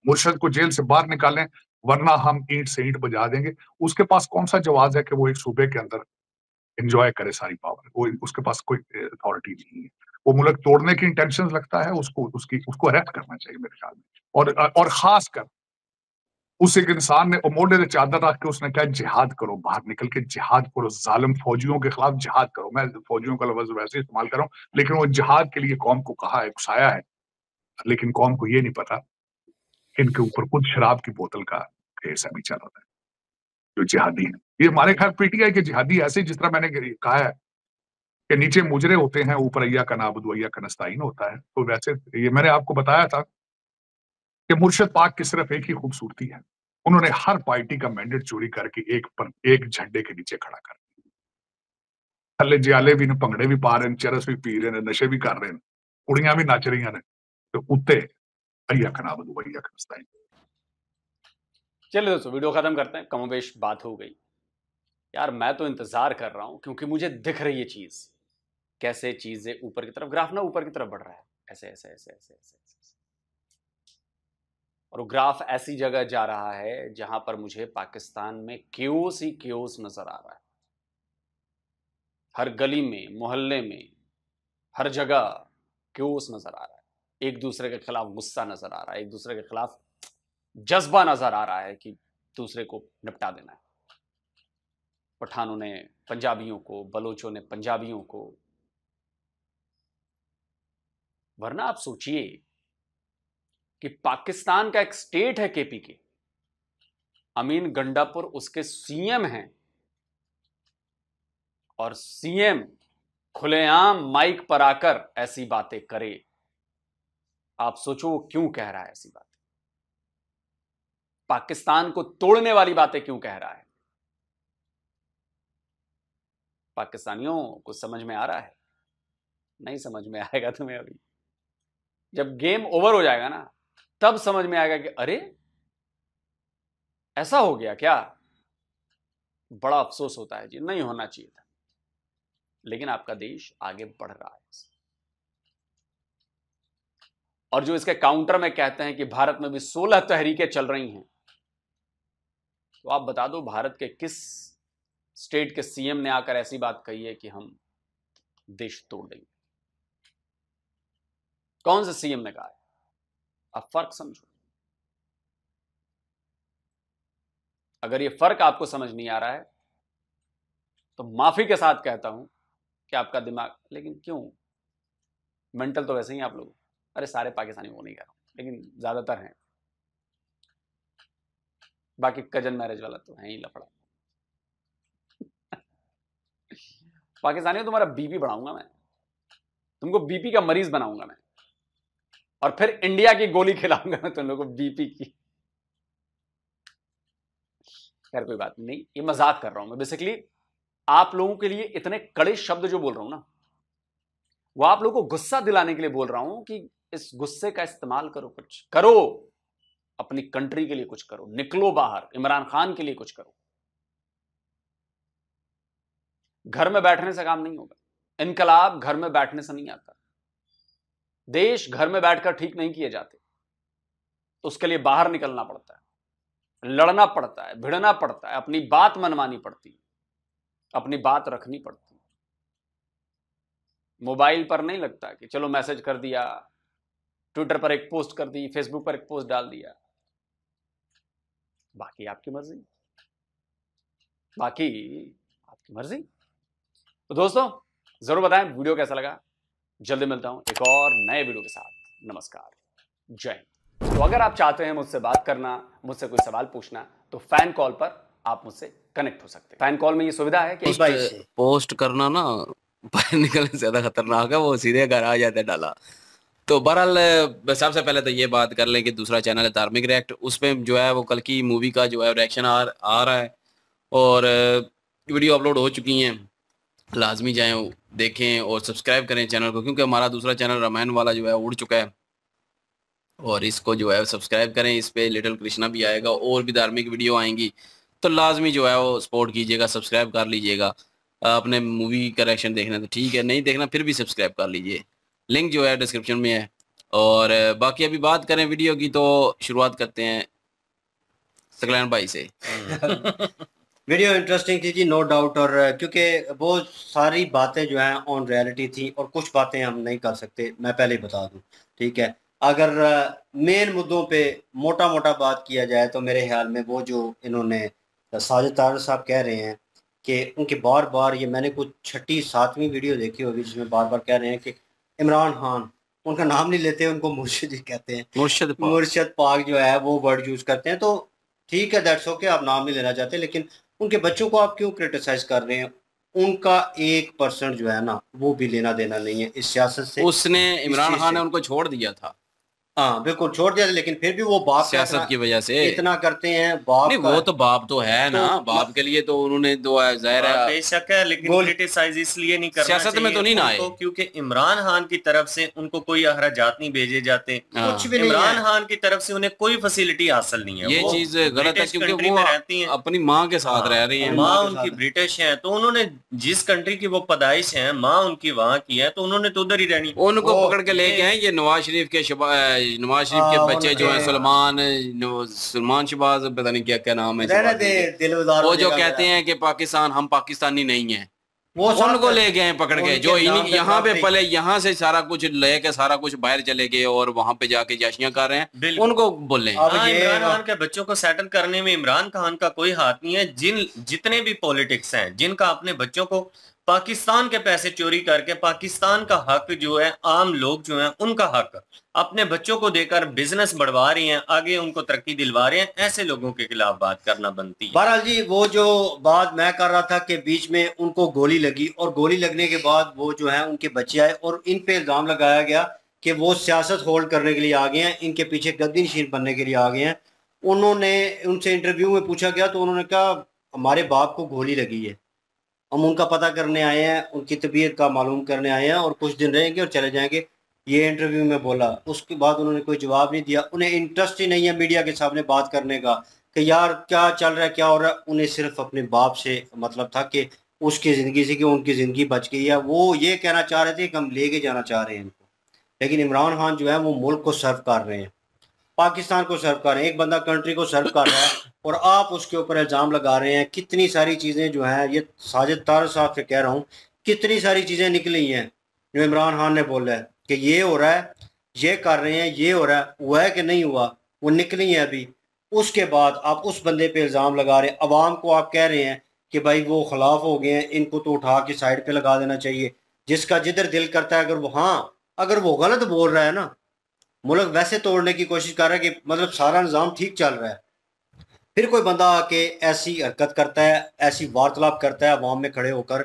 Speaker 6: मुर्शद को जेल से बाहर निकालें वरना हम ईंट से ईंट बजा देंगे। उसके पास कौन सा जवाब है कि वो एक सूबे के अंदर एंजॉय करे सारी पावर वो उसके पास कोई अथॉरिटी नहीं है। वो मुल्क तोड़ने की इंटेंशन लगता है, उसको, उसकी, उसको अरेस्ट करना चाहिए मेरे ख्याल में। और और खास कर उस एक इंसान ने मोडे ने चादर रख के उसने कहा, जिहाद करो, बाहर निकल के जिहाद करो, जालिम फौजियों के खिलाफ जिहाद करो। मैं फौजियों का लफ्ज वैसे इस्तेमाल कर रहा हूँ, लेकिन वो जिहाद के लिए कौम को कहा है उकसाया है। लेकिन कौम को ये नहीं पता इनके ऊपर खुद शराब की बोतल का केस अभी चल रहा है। जो जिहादी है। ये हमारे ख्याल पीटीआई के जिहादी ऐसे जिस तरह मैंने कहा है कि नीचे मुजरे होते हैं, ऊपर अय्या का नाबुद, अय्या का नस्ताइन होता है। तो वैसे ये मैंने आपको बताया था कि मुर्शद पाक की सिर्फ़ एक ही खूबसूरती है। उन्होंने हर पार्टी का मैंडेट चोरी करके एक पर, एक झंडे के नीचे खड़ा कर थले जियाले भी ने भंगड़े भी पा रहे हैं चरस भी पी रहे हैं नशे भी कर रहे हैं कुड़ियाँ भी नच रही हैं तो उत्ते अय्या का नाबुद, अय्या का नस्ताइन।
Speaker 4: चलिए दोस्तों, वीडियो खत्म करते हैं। कमोबेश बात हो गई। यार, मैं तो इंतज़ार कर रहा हूँ, क्योंकि मुझे दिख रही है चीज़। कैसे चीज़ें ऊपर की तरफ़ ग्राफ ना ऊपर की तरफ़ बढ़ रहा है। ऐसे ऐसे ऐसे ऐसे ऐसे, ऐसे। और ग्राफ ऐसी जगह जा रहा है जहाँ पर मुझे पाकिस्तान में क्योस ही क्योस नज़र आ रहा है। हर गली में मोहल्ले में हर जगह क्योस नज़र आ रहा है। एक दूसरे के खिलाफ गुस्सा नज़र आ रहा है एक दूसरे के खिलाफ जज्बा नज़र आ रहा है कि दूसरे को निपटा देना है। पठानों ने पंजाबियों को बलोचों ने पंजाबियों को वरना आप सोचिए कि पाकिस्तान का एक स्टेट है केपी के अमीन गंडापुर उसके सीएम हैं। और सीएम खुलेआम माइक पर आकर ऐसी बातें करे। आप सोचो वो क्यों कह रहा है ऐसी बातें? पाकिस्तान को तोड़ने वाली बातें क्यों कह रहा है? पाकिस्तानियों को समझ में आ रहा है? नहीं समझ में आएगा तुम्हें अभी। जब गेम ओवर हो जाएगा ना, तब समझ में आएगा कि अरे, ऐसा हो गया क्या? बड़ा अफसोस होता है जी, नहीं होना चाहिए था। लेकिन आपका देश आगे बढ़ रहा है। और जो इसके काउंटर में कहते हैं कि भारत में भी 16 तहरीकें चल रही हैं तो आप बता दो भारत के किस स्टेट के सीएम ने आकर ऐसी बात कही है कि हम देश तोड़ देंगे? कौन से सीएम ने कहा है? आप फ़र्क समझो। अगर ये फ़र्क आपको समझ नहीं आ रहा है तो माफ़ी के साथ कहता हूँ कि आपका दिमाग, लेकिन क्यों? मेंटल तो वैसे ही आप लोग। अरे, सारे पाकिस्तानी वो नहीं कह रहा लेकिन ज़्यादातर हैं। बाकी कज़न मैरिज वाला तो है ही लफड़ा। पाकिस्तानी तुम्हारा बीपी बढ़ाऊँगा मैं। तुमको बीपी का मरीज़ बनाऊँगा मैं। और फिर इंडिया की गोली खिलाऊँगा मैं तुम लोगों को बीपी की। खैर, कोई बात नहीं, ये मज़ाक कर रहा हूँ मैं। बेसिकली आप लोगों के लिए इतने कड़े शब्द जो बोल रहा हूँ ना, वो आप लोगों को गुस्सा दिलाने के लिए बोल रहा हूँ कि इस गुस्से का इस्तेमाल करो कुछ। करो! अपनी कंट्री के लिए कुछ करो। निकलो बाहर। इमरान खान के लिए कुछ करो। घर में बैठने से काम नहीं होगा। इनकलाब घर में बैठने से नहीं आता। देश घर में बैठकर ठीक नहीं किए जाते। उसके लिए बाहर निकलना पड़ता है, लड़ना पड़ता है, भिड़ना पड़ता है, अपनी बात मनवानी पड़ती है, अपनी बात रखनी पड़ती है। मोबाइल पर नहीं लगता कि चलो मैसेज कर दिया, ट्विटर पर एक पोस्ट कर दी, फेसबुक पर एक पोस्ट डाल दिया। बाकी आपकी मर्ज़ी। बाकी आपकी मर्ज़ी। तो दोस्तों, ज़रूर बताएँ, वीडियो कैसा लगा? जल्दी मिलता हूँ एक और नए वीडियो के साथ। नमस्कार। जय तो अगर आप चाहते हैं मुझसे बात करना मुझसे कोई सवाल पूछना तो फ़ैन कॉल पर आप मुझसे कनेक्ट हो सकते हैं। फ़ैन कॉल में ये सुविधा है कि
Speaker 2: पोस्ट, पोस्ट करना ना बाहर निकलने से ज़्यादा खतरनाक है वो सीधे घर आ जाते डाला। तो बहरहाल सबसे पहले तो ये बात कर लें कि दूसरा चैनल है धार्मिक रिएक्ट उस पर जो है वो कल की मूवी का जो है रिएक्शन आ, आ रहा है और वीडियो अपलोड हो चुकी हैं। लाजमी जाएँ, देखें और सब्सक्राइब करें चैनल को, क्योंकि हमारा दूसरा चैनल रामायण वाला जो है, उड़ चुका है। और इसको जो है सब्सक्राइब करें, इस पर लिटिल कृष्णा भी आएगा, और भी धार्मिक वीडियो आएँगी। तो लाजमी जो है, वो सपोर्ट कीजिएगा सब्सक्राइब कर लीजिएगा। अपने मूवी का देखना तो ठीक है, नहीं देखना फिर भी सब्सक्राइब कर लीजिए। लिंक जो है डिस्क्रिप्शन में है। और बाकी अभी बात करें वीडियो की तो शुरुआत करते हैं सकलैन भाई से।
Speaker 1: वीडियो इंटरेस्टिंग थी जी नो डाउट और क्योंकि वो सारी बातें जो हैं ऑन रियलिटी थी और कुछ बातें हम नहीं कर सकते मैं पहले ही बता दूँ ठीक है? अगर मेन मुद्दों पे मोटा मोटा बात किया जाए तो मेरे ख्याल में वो जो इन्होंने साजिद तार साहब कह रहे हैं कि उनके बार बार ये मैंने कुछ छठी सातवीं वीडियो देखी होगी जिसमें बार बार कह रहे हैं कि इमरान खान उनका नाम नहीं लेते उनको मुर्शिद कहते हैं।
Speaker 2: मुर्शद
Speaker 1: मुर्शद पाक जो है वो वर्ड यूज़ करते हैं तो ठीक है दैट्स ओके आप नाम नहीं लेना चाहते लेकिन उनके बच्चों को आप क्यों क्रिटिसाइज कर रहे हैं? उनका एक परसेंट जो है ना वो भी लेना देना नहीं है इस सियासत से।
Speaker 2: उसने इमरान खान ने उनको छोड़ दिया था।
Speaker 1: हाँ बिल्कुल छोड़ दिया लेकिन फिर भी वो बाप
Speaker 2: सियासत की वजह से।
Speaker 1: इतना करते हैं बाप
Speaker 2: नहीं वो तो बाप तो है तो, ना बाप के लिए तो उन्होंने तो ज़ाहिर है
Speaker 11: बेशक है लेकिन क्रिटिसाइज इसलिए नहीं करना
Speaker 2: सियासत में तो नहीं ना आए।
Speaker 11: क्योंकि इमरान खान की तरफ़ से उनको कोई अखराजात नहीं भेजे जाते। हाँ। कुछ भी इमरान खान की तरफ़ से उन्हें कोई फैसिलिटी हासिल नहीं है।
Speaker 2: ये चीज़ गलत है क्योंकि वो रहती है। अपनी माँ के साथ रह रही है।
Speaker 11: माँ उनकी ब्रिटिश है तो उन्होंने जिस कंट्री की वो पैदाइश है माँ उनकी वहाँ की है तो उन्होंने तो उधर ही रहनी।
Speaker 2: उनको पकड़ के लेके आए ये नवाज़ शरीफ के नवाज़ शरीफ के बच्चे जो है सलमान सलमान शबाज पता नहीं क्या क्या नाम है वो जो कहते हैं कि पाकिस्तान हम पाकिस्तानी नहीं है। वो उनको ले गए पकड़ के जो यहाँ पे पले यहाँ से सारा कुछ ले के सारा कुछ बाहर चले गए और वहाँ पे जाके जश्नियाँ कर रहे हैं। उनको बोले
Speaker 11: हाँ, इमरान खान के बच्चों को सेटल करने में इमरान खान का कोई हाथ नहीं है। जिन जितने भी पॉलिटिक्स हैं जिनका अपने बच्चों को पाकिस्तान के पैसे चोरी करके पाकिस्तान का हक जो है, आम लोग जो है, उनका हक अपने बच्चों को देकर बिज़नेस बढ़वा रही हैं, आगे उनको तरक्की दिलवा रहे हैं, ऐसे लोगों के खिलाफ बात करना बनती है।
Speaker 1: बहरहाल जी, वो जो बात मैं कर रहा था कि बीच में उनको गोली लगी और गोली लगने के बाद वो जो है, उनके बच्चे आए और इन पे इल्ज़ाम लगाया गया कि वो सियासत होल्ड करने के लिए आ गए हैं, इनके पीछे गद्दी नशीन बनने के लिए आ गए हैं। उन्होंने, उनसे इंटरव्यू में पूछा गया तो उन्होंने कहा, हमारे बाप को गोली लगी है। हम उनका पता करने आए हैं, उनकी तबीयत का मालूम करने आए हैं और कुछ दिन रहेंगे और चले जाएँगे। ये इंटरव्यू में बोला। उसके बाद उन्होंने कोई जवाब नहीं दिया। उन्हें इंटरेस्ट ही नहीं है मीडिया के सामने बात करने का कि यार क्या चल रहा है, क्या हो रहा है। उन्हें सिर्फ़ अपने बाप से मतलब था कि उसकी ज़िंदगी से कि उनकी ज़िंदगी बच गई है। वो ये कहना चाह रहे थे कि हम लेके जाना चाह रहे हैं इनको। लेकिन इमरान खान जो है, वो मुल्क को सर्व कर रहे हैं। पाकिस्तान को सर्व कर रहे हैं, एक बंदा कंट्री को सर्व कर रहा है, और आप उसके ऊपर इल्ज़ाम लगा रहे हैं, कितनी सारी चीज़ें जो हैं, ये साजिद तार साहब से कह रहा हूँ, कितनी सारी चीज़ें निकली हैं, जो इमरान खान ने बोला है, कि ये हो रहा है, ये कर रहे हैं, ये हो रहा है, हुआ है कि नहीं हुआ, वो निकली है अभी। उसके बाद आप उस बंदे पे इल्ज़ाम लगा रहे हैं अवाम को आप कह रहे हैं कि भाई वो खिलाफ हो गए हैं, इनको तो उठा के साइड पे लगा देना चाहिए, जिसका जिधर दिल करता है, अगर वो हाँ अगर वो गलत बोल रहा है ना मुल्क वैसे तोड़ने की कोशिश कर रहा है कि मतलब सारा निज़ाम ठीक चल रहा है। फिर कोई बंदा आके ऐसी हरकत करता है, ऐसी वार्तालाप करता है, अवाम में खड़े होकर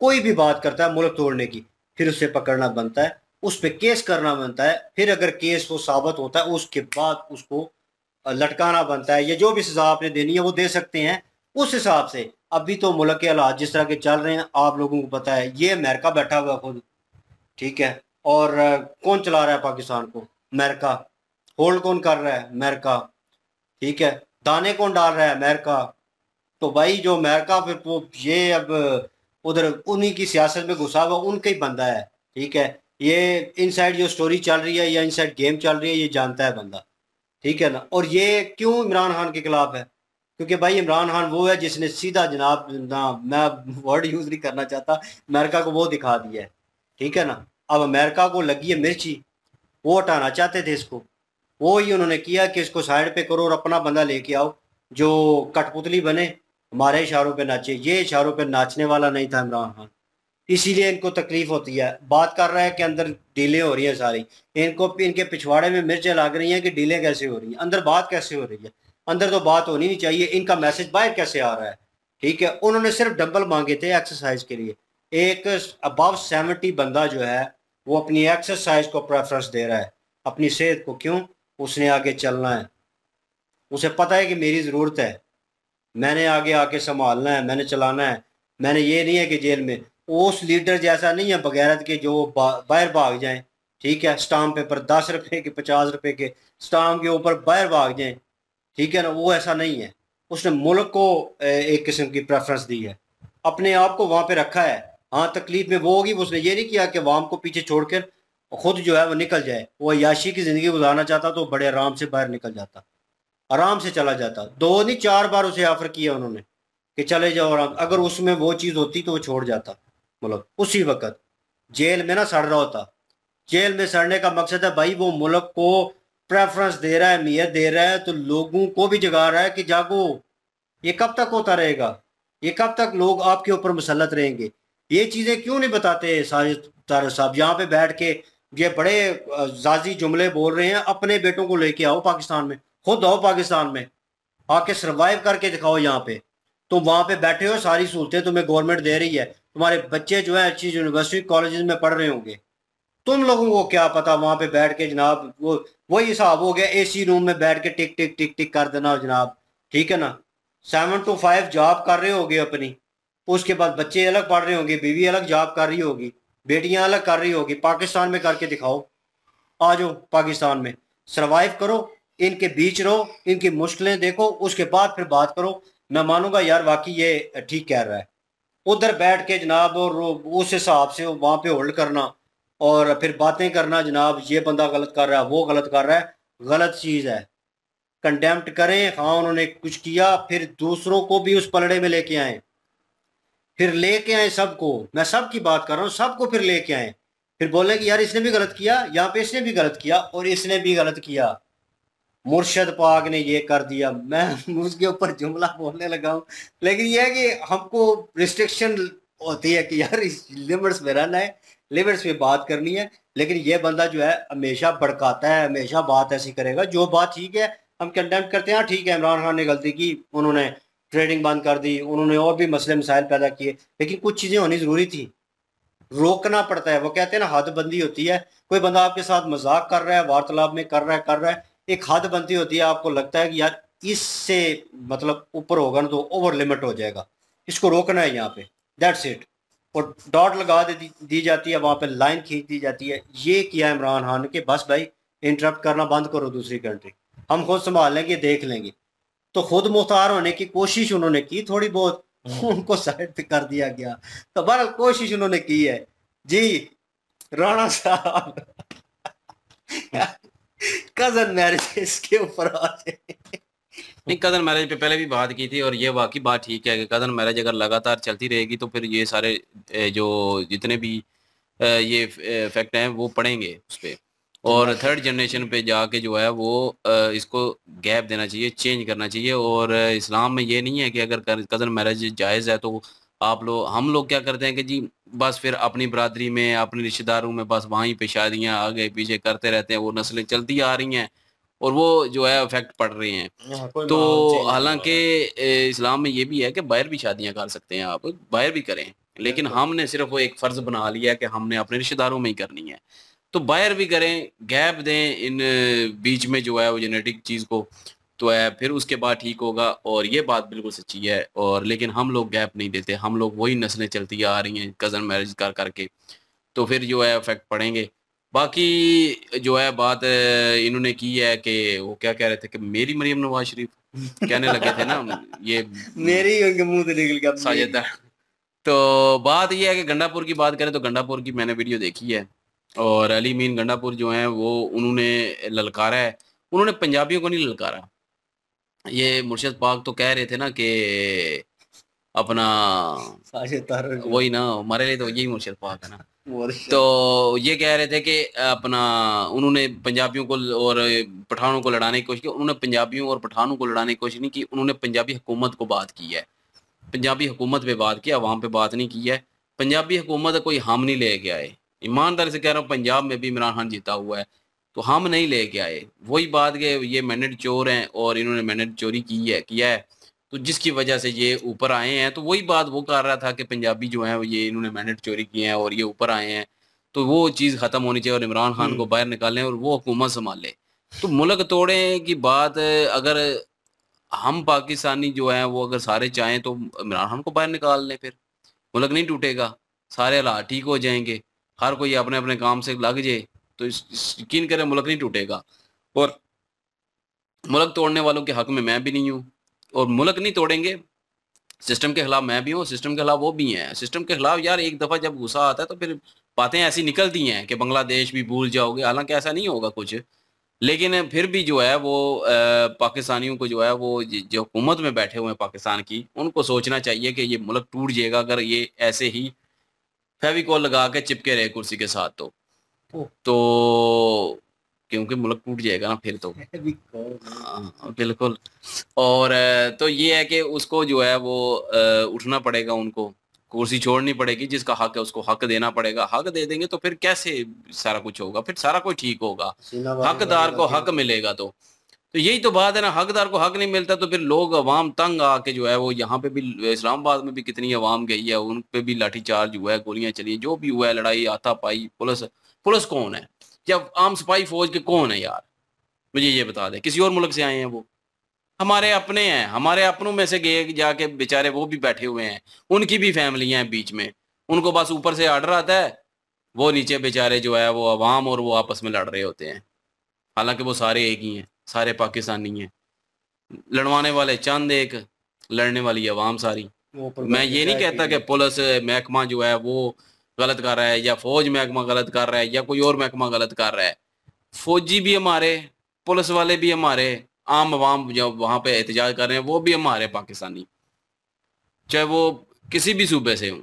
Speaker 1: कोई भी बात करता है मुल्क तोड़ने की, फिर उसे पकड़ना बनता है, उस पर केस करना बनता है, फिर अगर केस वो साबित होता है, उसके बाद उसको लटकाना बनता है, या जो भी सजा आपने देनी है वो दे सकते हैं। उस हिसाब से अभी तो मुल्क के हालात जिस तरह के चल रहे हैं, आप लोगों को पता है, ये अमेरिका बैठा हुआ खुद, ठीक है, और कौन चला रहा है पाकिस्तान को? अमेरिका। होल्ड कौन कर रहा है? अमेरिका। ठीक है। दाने कौन डाल रहा है? अमेरिका। तो भाई जो अमेरिका फिर वो ये अब उधर उन्हीं की सियासत में घुसा हुआ उनका ही बंदा है। ठीक है। ये इनसाइड जो स्टोरी चल रही है या इनसाइड गेम चल रही है, ये जानता है बंदा। ठीक है ना? और ये क्यों इमरान खान के खिलाफ है? क्योंकि भाई इमरान खान वो है जिसने सीधा जनाब, ना, मैं वर्ड यूज़ नहीं करना चाहता। अमेरिका को वो दिखा दिया है। ठीक है ना? अब अमेरिका को लगी है मिर्ची। वो हटाना चाहते थे इसको। वो ही उन्होंने किया कि इसको साइड पे करो और अपना बंदा लेके आओ। जो कठपुतली बने, हमारे इशारों पे नाचे। ये इशारों पे नाचने वाला नहीं था इमरान खान। इसीलिए इनको तकलीफ़ होती है। बात कर रहा है कि अंदर डीलें हो रही हैं सारी। इनको, इनके पिछवाड़े में मिर्चें लग रही हैं कि डीलें कैसे हो रही हैं? अंदर बात कैसे हो रही है? अंदर तो बात होनी नहीं चाहिए। इनका मैसेज बाहर कैसे आ रहा है? ठीक है? उन्होंने सिर्फ़ डंबल मांगे थे एक्सरसाइज के लिए। एक अबव सेवेंटी बंदा जो है वो अपनी एक्सरसाइज को प्रेफरेंस दे रहा है। अपनी सेहत को क्यों? उसने आगे चलना है। उसे पता है कि मेरी ज़रूरत है। मैंने आगे आके संभालना है, मैंने चलाना है। मैंने ये नहीं है कि जेल में। उस लीडर जैसा नहीं है बगैरत के जो बाहर भाग जाएँ, ठीक है? स्टाम्प पेपर दस रुपए के, पचास रुपए के स्टाम्प के ऊपर बाहर भाग जाएँ, ठीक है ना? वो ऐसा नहीं है। उसने मुल्क को एक किस्म की प्रेफरेंस दी है। अपने आप को वहाँ पे रखा है। हाँ तकलीफ़ में वो होगी, उसने ये नहीं किया कि वाम को पीछे छोड़कर खुद जो है वो निकल जाए। वो याशी की ज़िंदगी गुजारना चाहता तो बड़े आराम से बाहर निकल जाता, आराम से चला जाता। दो नहीं, चार बार उसे ऑफ़र किया उन्होंने कि चले जाओ आराम अगर उसमें वो चीज़ होती तो वो छोड़ जाता मतलब उसी वक्त। जेल में ना सड़ रहा होता। जेल में सड़ने का मकसद है भाई, वो मुल्क को प्रेफरेंस दे रहा है मियत दे रहा है तो लोगों को भी जगा रहा है कि जागो। ये कब तक होता रहेगा? ये कब तक लोग आपके ऊपर मुसलत रहेंगे? ये चीज़ें क्यों नहीं बताते साजिद तार साहब? यहाँ पे बैठ के ये बड़े जाजी जुमले बोल रहे हैं, अपने बेटों को लेके आओ पाकिस्तान में, खुद आओ पाकिस्तान में, आके सरवाइव करके दिखाओ यहाँ पे। तुम वहाँ पे बैठे हो, सारी सहूलतें तुम्हें गवर्नमेंट दे रही है, तुम्हारे बच्चे जो है अच्छी यूनिवर्सिटी कॉलेज में पढ़ रहे होंगे। तुम लोगों को क्या पता वहाँ पे बैठ के जनाब, वो, वही हिसाब हो गया एसी रूम में बैठ के टिक टिक टिक टिक कर देना जनाब, ठीक है ना? सेवन टू फाइव जॉब कर रहे होगे अपनी। उसके बाद बच्चे अलग पढ़ रहे होंगे, बीवी अलग जॉब कर रही होगी, बेटियाँ अलग कर रही होगी, पाकिस्तान में करके दिखाओ। आ जाओ पाकिस्तान में। सरवाइव करो, इनके बीच रहो, इनकी मुश्किलें देखो, उसके बाद फिर बात करो। मैं मानूँगा यार, वाकई ये ठीक कह रहा है। उधर बैठ के जनाब और उस हिसाब से वहाँ पे होल्ड करना और फिर बातें करना, जनाब, ये बंदा गलत कर रहा है, वो गलत कर रहा है, गलत चीज़ है। कंडेम्प्ट करें हाँ उन्होंने कुछ किया, फिर दूसरों को भी उस पलड़े में लेके आए। फिर लेके आए सबको। मैं सबकी बात कर रहा हूँ सबको फिर लेके आए। फिर बोले कि यार इसने भी गलत किया यहाँ पे इसने भी गलत किया और इसने भी गलत किया। मुर्शद पाक ने ये कर दिया। मैं उसके ऊपर जुमला बोलने लगा हूँ। लेकिन यह है कि हमको रिस्ट्रिक्शन होती है कि यार इस लिमिट्स में रहना है लिमिट्स में बात करनी है। लेकिन ये बंदा जो है हमेशा भड़काता है हमेशा बात ऐसी करेगा। जो बात ठीक है हम कंडेम करते हैं। हाँ, ठीक है इमरान खान ने गलती की उन्होंने ट्रेडिंग बंद कर दी उन्होंने और भी मसले मसाइल पैदा किए। लेकिन कुछ चीज़ें होनी ज़रूरी थी। रोकना पड़ता है। वो कहते हैं ना हद बंदी होती है। कोई बंदा आपके साथ मज़ाक कर रहा है वार्तालाप में कर रहा है कर रहा है एक हद बंदी होती है। आपको लगता है कि यार इससे मतलब ऊपर होगा ना तो ओवर लिमिट हो जाएगा। इसको रोकना है यहाँ पे। दैट्स इट और डॉट लगा दी, दी जाती है वहाँ पे लाइन खींच दी जाती है। ये किया इमरान खान के बस भाई इंटरप्ट करना बंद करो दूसरी कंट्री हम खुद संभाल लेंगे देख लेंगे। तो खुद मुख्तार होने की कोशिश उन्होंने की थोड़ी बहुत। हम्म। उनको साइड पे कर दिया गया। तो बहरहाल कोशिश उन्होंने की है। जी राणा साहब। कज़न मैरिज के ऊपर
Speaker 2: नहीं कज़न मैरिज पे पहले भी बात की थी और ये वाकई बात ठीक है कि कज़न मैरिज अगर लगातार चलती रहेगी तो फिर ये सारे जो जितने भी ये फैक्ट हैं वो पड़ेंगे उस पर और थर्ड जनरेशन पे जाके जो है वो इसको गैप देना चाहिए चेंज करना चाहिए। और इस्लाम में ये नहीं है कि अगर कज़न मैरिज जायज़ है तो आप लोग हम लोग क्या करते हैं कि जी बस फिर अपनी बरदरी में अपने रिश्तेदारों में बस वहीं पे शादियाँ आगे पीछे करते रहते हैं वो नस्लें चलती आ रही हैं और वो जो है इफ़ेक्ट पड़ रहे हैं। हाँ, तो हालाँकि इस्लाम में ये भी है कि बाहर भी शादियाँ कर सकते हैं आप बाहर भी करें। लेकिन हमने सिर्फ़ वो एक फ़र्ज़ बना लिया है कि हमने अपने रिश्तेदारों में ही करनी है। तो बायर भी करें गैप दें इन बीच में जो है वो जेनेटिक चीज़ को तो है फिर उसके बाद ठीक होगा और ये बात बिल्कुल सच्ची है और लेकिन हम लोग गैप नहीं देते हम लोग वही नस्लें चलती आ रही हैं कज़न मैरिज कर करके तो फिर जो है इफ़ेक्ट पड़ेंगे। बाकी जो है बात इन्होंने की है कि वो क्या कह रहे थे कि मेरी मरियम नवाज़ शरीफ कहने लगे थे ना ये
Speaker 1: मेरी मुँह से निकल गया।
Speaker 2: साजिद तो बात ये है कि गंडापुर की बात करें तो गंडापुर की मैंने वीडियो देखी है। और अली मीन गंडापुर जो हैं वो उन्होंने ललकारा है। उन्होंने पंजाबियों को नहीं ललकारा। ये मुर्शद पाक तो कह रहे थे ना कि अपना वही ना हमारे लिए तो यही मुर्शद पाक है ना। तो ये कह रहे थे कि अपना उन्होंने पंजाबियों को और पठानों को लड़ाने की कोशिश की। उन्होंने पंजाबियों और पठानों को लड़ाने की कोशिश नहीं की। उन्होंने पंजाबी हुकूमत को बात की है। पंजाबी हुकूमत पे बात किया वहाँ पे बात नहीं की है। पंजाबी हुकूमत कोई हम नहीं ले के आए। ईमानदारी से कह रहा हूँ पंजाब में भी इमरान खान जीता हुआ है तो हम नहीं लेके आए। वही बात के ये मैंडेट चोर हैं और इन्होंने मैंडेट चोरी की है किया है तो जिसकी वजह से ये ऊपर आए हैं तो वही बात वो कर रहा था कि पंजाबी जो है ये इन्होंने मैंडेट चोरी किए हैं और ये ऊपर आए हैं तो वो चीज़ ख़त्म होनी चाहिए और इमरान खान को हम्म। बाहर निकालें और वो हुकूमत संभाले। तो मुल्क तोड़े की बात अगर हम पाकिस्तानी जो है वो अगर सारे चाहें तो इमरान खान को बाहर निकाल लें फिर। मुल्क नहीं टूटेगा सारे हालात ठीक हो जाएँगे। हर कोई अपने अपने काम से लग जाए तो यकीन करें मुल्क नहीं टूटेगा। और मुल्क तोड़ने वालों के हक में मैं भी नहीं हूँ, और मुल्क नहीं तोड़ेंगे, सिस्टम के खिलाफ मैं भी हूँ, सिस्टम के खिलाफ वो भी हैं। सिस्टम के खिलाफ यार एक दफ़ा जब गुस्सा आता है तो फिर बातें ऐसी निकलती हैं कि बांग्लादेश भी भूल जाओगे। हालाँकि ऐसा नहीं होगा कुछ, लेकिन फिर भी जो है वो पाकिस्तानियों को जो है वो जो हुकूमत में बैठे हुए हैं पाकिस्तान की, उनको सोचना चाहिए कि ये मुल्क टूट जाएगा अगर ये ऐसे ही फेविकॉल लगा के चिपके रहे कुर्सी के साथ तो। तो क्योंकि मुल्क टूट जाएगा ना फिर तो। हाँ, बिल्कुल। और तो ये है कि उसको जो है वो उठना पड़ेगा उनको। कुर्सी छोड़नी पड़ेगी जिसका हक है उसको हक देना पड़ेगा। हक दे देंगे तो फिर कैसे सारा कुछ होगा? फिर सारा कुछ ठीक होगा। हकदार को हक मिलेगा तो। तो यही तो बात है ना, हकदार को हक नहीं मिलता तो फिर लोग अवाम तंग आके जो है वो यहाँ पे भी, इस्लामाबाद में भी कितनी अवाम गई है, उन पे भी लाठीचार्ज हुआ है, गोलियाँ चली जो भी हुआ है, लड़ाई आता पाई पुलिस पुलिस कौन है? या आम सिपाही फौज के कौन है यार? मुझे ये बता दे, किसी और मुल्क से आए हैं वो? हमारे अपने हैं, हमारे अपनों में से गए, जाके बेचारे वो भी बैठे हुए हैं, उनकी भी फैमिलियाँ हैं बीच में, उनको बस ऊपर से आर्डर आता है, वो नीचे बेचारे जो है वो अवाम और वो आपस में लड़ रहे होते हैं, हालाँकि वो सारे एक ही हैं। सारे पाकिस्तानी हैं। लड़वाने वाले चंद एक लड़ने वाली अवाम सारी। मैं ये नहीं कहता कि पुलिस महकमा जो है वो गलत कर रहा है या फौज महकमा गलत कर रहा है या कोई और महकमा गलत कर रहा है। फौजी भी हमारे पुलिस वाले भी हमारे आम आवाम जो वहाँ पे एहतजाज कर रहे हैं वो भी हमारे पाकिस्तानी। चाहे वो किसी भी सूबे से हों।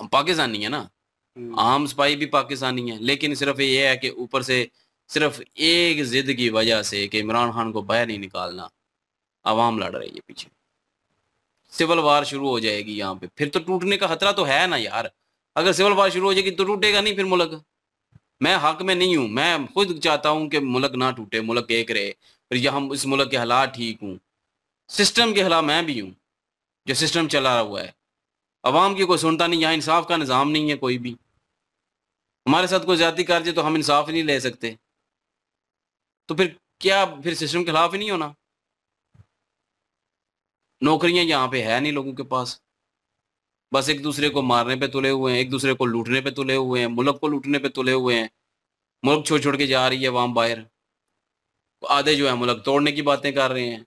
Speaker 2: हम पाकिस्तानी है ना। हम्म। आम सिपाही भी पाकिस्तानी है लेकिन सिर्फ़ ये है कि ऊपर से सिर्फ़ एक जिद की वजह से कि इमरान खान को बाहर नहीं निकालना, आवाम लड़ रही है पीछे। सिविल वार शुरू हो जाएगी यहाँ पे। फिर तो टूटने का खतरा तो है ना यार। अगर सिविल वार शुरू हो जाएगी तो टूटेगा नहीं फिर मुल्क। मैं हक में नहीं हूँ। मैं खुद चाहता हूँ कि मुल्क ना टूटे, मुल्क एक रहे। फिर यहाँ इस मुल्क के हालात ठीक हूँ। सिस्टम के खिलाफ मैं भी हूँ, जो सिस्टम चला हुआ है। अवाम की कोई सुनता नहीं, यहाँ इंसाफ का निज़ाम नहीं है कोई भी। हमारे साथ कोई ज़्यादा कर तो हम इंसाफ नहीं ले सकते। तो फिर क्या फिर सिस्टम के खिलाफ ही नहीं होना? नौकरियाँ यहाँ पे है नहीं लोगों के पास। बस एक दूसरे को मारने पे तुले हुए हैं, एक दूसरे को लूटने पे तुले हुए हैं, मुल्क को लूटने पे तुले हुए हैं। मुल्क छोड़ छोड़ के जा रही है वहाँ बाहर। आधे जो है मुल्क तोड़ने की बातें कर रहे हैं।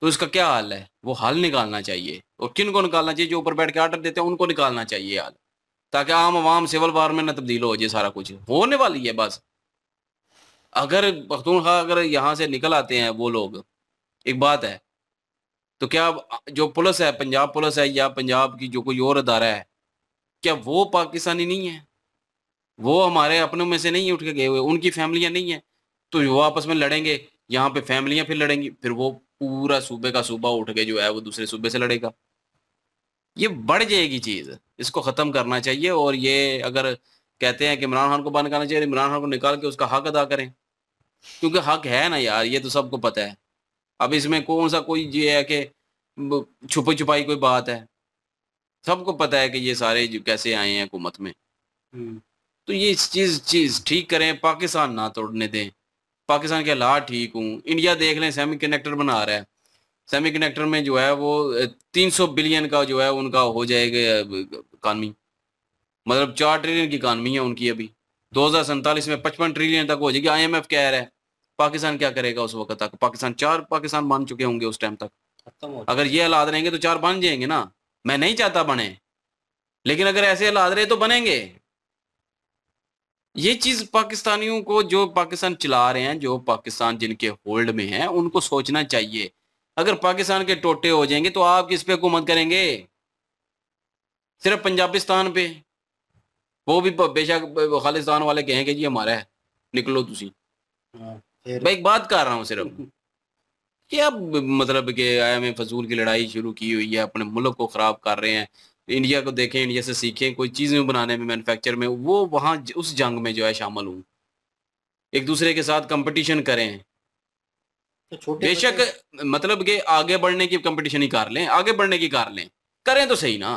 Speaker 2: तो इसका क्या हाल है? वो हल निकालना चाहिए। और किन को निकालना चाहिए? जो ऊपर बैठ के आर्डर देते हैं, उनको निकालना चाहिए हाल। ताकि आम आवाम सिविल वार में ना तब्दील हो जाए सारा कुछ। होने वाली है बस। अगर पख्तूनखा अगर यहाँ से निकल आते हैं वो लोग, एक बात है तो क्या जो पुलिस है, पंजाब पुलिस है या पंजाब की जो कोई और अदारा है, क्या वो पाकिस्तानी नहीं है? वो हमारे अपनों में से नहीं उठ के गए हुए, उनकी फैमिलियाँ नहीं है तो वो आपस में लड़ेंगे, यहाँ पे फैमिलियाँ फिर लड़ेंगी, फिर वो पूरा सूबे का सूबा उठ के जो है वो दूसरे सूबे से लड़ेगा। ये बढ़ जाएगी चीज़, इसको खत्म करना चाहिए और ये अगर कहते हैं कि इमरान खान को बाहर करना चाहिए इमरान खान को निकाल के उसका हक अदा करें। क्योंकि हक है ना यार ये तो सबको पता है। अब इसमें कौन सा कोई ये है कि छुपी छुपाई कोई बात है? सबको पता है कि ये सारे जो कैसे आए हैं हुकूमत में। हम्म। तो ये इस चीज़ चीज़ ठीक करें पाकिस्तान ना तोड़ने दें। पाकिस्तान के हालात ठीक हूँ। इंडिया देख लें सेमी कनेक्टर बना रहा है। सेमी कनेक्टर में जो है वो 300 बिलियन का जो है उनका हो जाएगा इकानमी मतलब चार ट्रिलियन की इकानमी है उनकी अभी। दो में पचपन ट्रिलियन तक हो जाएगी। आईएमएफ कह रहा है। पाकिस्तान क्या करेगा उस वक्त तक? पाकिस्तान चार पाकिस्तान बन चुके होंगे उस टाइम तक। अगर ये हालात रहेंगे तो चार बन जाएँगे ना। मैं नहीं चाहता बने। लेकिन अगर ऐसे हालात रहे तो बनेंगे। ये चीज़ पाकिस्तानियों को जो पाकिस्तान चला रहे हैं जो पाकिस्तान जिनके होल्ड में है उनको सोचना चाहिए। अगर पाकिस्तान के टोटे हो जाएँगे तो आप किस पे हुकूमत करेंगे? सिर्फ़ पंजाबिस्तान पे। वो भी बेशक खालिस्तान वाले कहेंगे जी हमारा है। निकलो हाँ। मैं एक बात कर रहा हूँ सिर्फ़। क्या मतलब कि आई फजूल की लड़ाई शुरू की हुई है अपने मुल्क को ख़राब कर रहे हैं। इंडिया को देखें इंडिया से सीखें कोई चीज़ें बनाने में मैन्युफैक्चर में वो वहाँ उस जंग में जो है शामिल हूँ। एक दूसरे के साथ कंपटीशन करें। तो बेशक मतलब कि आगे बढ़ने की कंपटीशन ही कर लें आगे बढ़ने की कर लें। करें तो सही ना।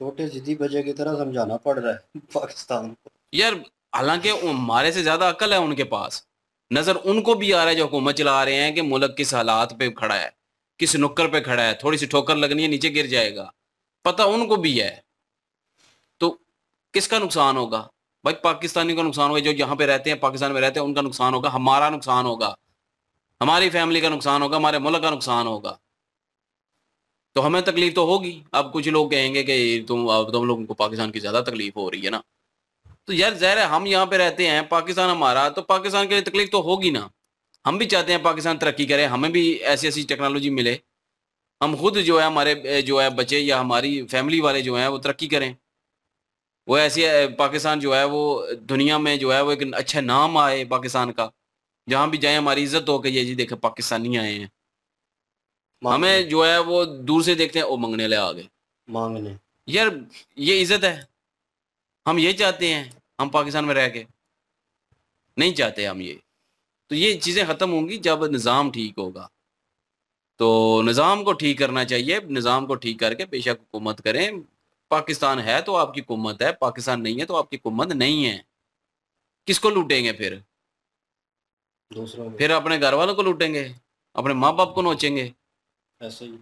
Speaker 1: छोटे जिद्दी बच्चे की तरह समझाना पड़ रहा है पाकिस्तान को।
Speaker 2: यार हालाँकि हमारे से ज़्यादा अकल है उनके पास। नज़र उनको भी आ रहा है जो हुकूमत चला रहे हैं कि मुल्क किस हालात पे खड़ा है, किस नुक्कर पे खड़ा है, थोड़ी सी ठोकर लगनी है, नीचे गिर जाएगा। पता उनको भी है। तो किसका नुकसान होगा? भाई पाकिस्तानी का नुकसान होगा, जो यहाँ पे रहते हैं, पाकिस्तान में रहते हैं, उनका नुकसान होगा, हमारा नुकसान होगा, हमारी फैमिली का नुकसान होगा, हमारे मुल्क का नुकसान होगा। तो हमें तकलीफ़ तो होगी। अब कुछ लोग कहेंगे कि तुम, अब तुम लोगों को पाकिस्तान की ज़्यादा तकलीफ़ हो रही है ना। तो यार जहर है हम यहाँ पे रहते हैं पाकिस्तान हमारा तो पाकिस्तान के लिए तकलीफ़ तो होगी ना। हम भी चाहते हैं पाकिस्तान तरक्की करे हमें भी ऐसी ऐसी टेक्नोलॉजी मिले। हम खुद जो है हमारे जो है बच्चे या हमारी फैमिली वाले जो हैं वो तरक्की करें। वो ऐसे पाकिस्तान जो है वो दुनिया में जो है वो एक अच्छा नाम आए पाकिस्तान का। जहाँ भी जाए हमारी इज़्ज़त हो कि ये जी देखे पाकिस्तानी आए हैं। हमें जो है वो दूर से देखते हैं वो मंगने ले आ गए।
Speaker 1: मांगने
Speaker 2: यार ये इज़्ज़त है। हम ये चाहते हैं हम पाकिस्तान में रह के। नहीं चाहते हम ये। तो ये चीज़ें ख़त्म होंगी जब निज़ाम ठीक होगा। तो निज़ाम को ठीक करना चाहिए निज़ाम को ठीक करके बेशक हुकूमत करें। पाकिस्तान है तो आपकी हुकूमत है पाकिस्तान नहीं है तो आपकी हुकूमत नहीं है। किसको लूटेंगे फिर? दूसरा फिर अपने घर वालों को लूटेंगे अपने माँ बाप को नोचेंगे।
Speaker 1: ऐसे ही।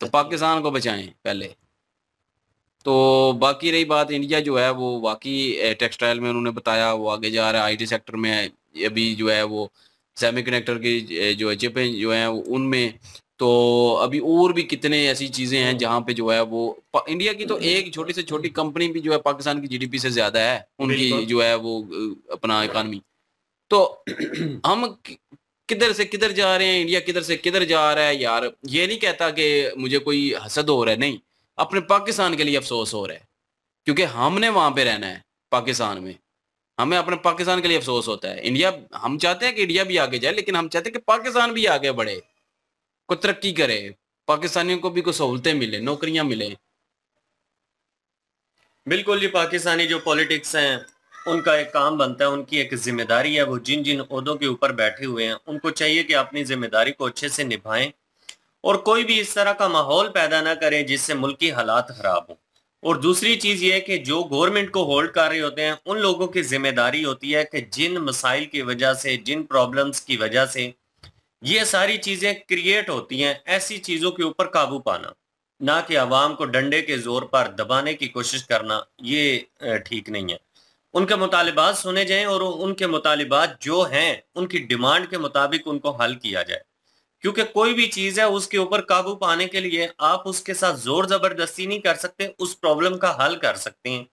Speaker 2: तो पाकिस्तान को बचाएँ पहले। तो बाकी रही बात इंडिया जो है वो बाकी टेक्सटाइल में उन्होंने बताया वो आगे जा रहा है आईटी सेक्टर में अभी जो है वो सेमी कनेक्टर की जो है चिपें जो है उनमें। तो अभी और भी कितने ऐसी चीज़ें हैं जहाँ पे जो है वो इंडिया की तो एक छोटी से छोटी कंपनी भी जो है पाकिस्तान की जीडीपी से ज़्यादा है उनकी जो है वो अपना इकानमी तो हम किधर से किधर जा रहे हैं इंडिया किधर से किधर जा रहा है यार? ये नहीं कहता कि मुझे कोई हसद हो रहा है नहीं। अपने पाकिस्तान के लिए अफसोस हो रहा है। क्योंकि हमने वहाँ पे रहना है, पाकिस्तान में। हमें अपने पाकिस्तान के लिए अफसोस होता है। इंडिया, हम चाहते हैं कि इंडिया भी आगे जाए, लेकिन हम चाहते हैं कि पाकिस्तान भी आगे बढ़े को तरक्की करे। पाकिस्तानियों को भी कुछ सहूलतें मिले, नौकरियाँ मिले।
Speaker 11: बिल्कुल जी, पाकिस्तानी जो पॉलिटिक्स हैं, उनका एक काम बनता है, उनकी एक ज़िम्मेदारी है। वो जिन जिन उहदों के ऊपर बैठे हुए हैं, उनको चाहिए कि अपनी ज़िम्मेदारी को अच्छे से निभाएँ। और कोई भी इस तरह का माहौल पैदा ना करें जिससे मुल्क की हालात खराब हों। और दूसरी चीज़ ये कि जो गवर्नमेंट को होल्ड कर रहे होते हैं, उन लोगों की ज़िम्मेदारी होती है कि जिन मसाइल की वजह से, जिन प्रॉब्लम्स की वजह से ये सारी चीज़ें क्रिएट होती हैं, ऐसी चीज़ों के ऊपर काबू पाना। ना कि आवाम को डंडे के ज़ोर पर दबाने की कोशिश करना, ये ठीक नहीं है। उनके मुतालबात सुने जाएँ और उनके मुतालबात जो हैं, उनकी डिमांड के मुताबिक उनको हल किया जाए। क्योंकि कोई भी चीज़ है, उसके ऊपर काबू पाने के लिए आप उसके साथ ज़ोर ज़बरदस्ती नहीं कर सकते, उस प्रॉब्लम का हल कर सकते हैं।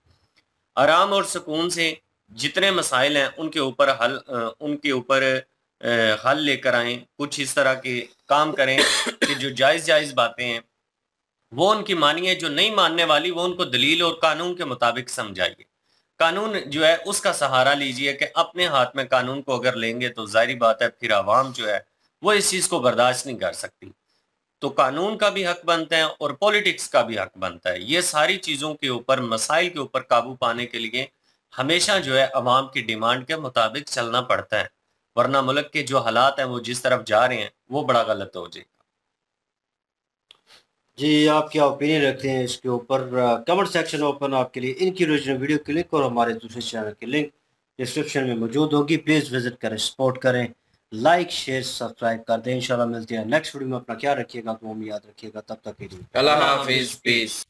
Speaker 11: आराम और सुकून से जितने मसाइल हैं, उनके ऊपर हल उनके ऊपर हल लेकर आए, कुछ इस तरह के काम करें कि जो जायज़ जायज़ बातें हैं, वो उनकी मानिए, जो नहीं मानने वाली, वो उनको दलील और कानून के मुताबिक समझाइए। कानून जो है, उसका सहारा लीजिए कि अपने हाथ में कानून को अगर लेंगे तो जाहरी बात है, फिर आवाम जो है वो इस चीज़ को बर्दाश्त नहीं कर सकती। तो कानून का भी हक बनता है और पॉलिटिक्स का भी हक बनता है। ये सारी चीज़ों के ऊपर, मसाइल के ऊपर काबू पाने के लिए हमेशा जो है अवाम की डिमांड के मुताबिक चलना पड़ता है। वरना मुल्क के जो हालात हैं, वो जिस तरफ़ जा रहे हैं, वो बड़ा गलत हो जाएगा।
Speaker 1: जी, आप क्या ओपिनियन रखते हैं इसके ऊपर? कमेंट सेक्शन ओपन आपके लिए। इनकी ओरिजिनल वीडियो के लिंक और हमारे दूसरे चैनल की लिंक डिस्क्रिप्शन में मौजूद होगी। प्लीज़ विज़िट करें सपोर्ट करें। लाइक शेयर सब्सक्राइब कर दें। इंशाल्लाह मिलते हैं नेक्स्ट वीडियो में। अपना क्या रखिएगा हम याद रखिएगा। तब तक के लिए।
Speaker 2: अल्लाह हाफिज पीस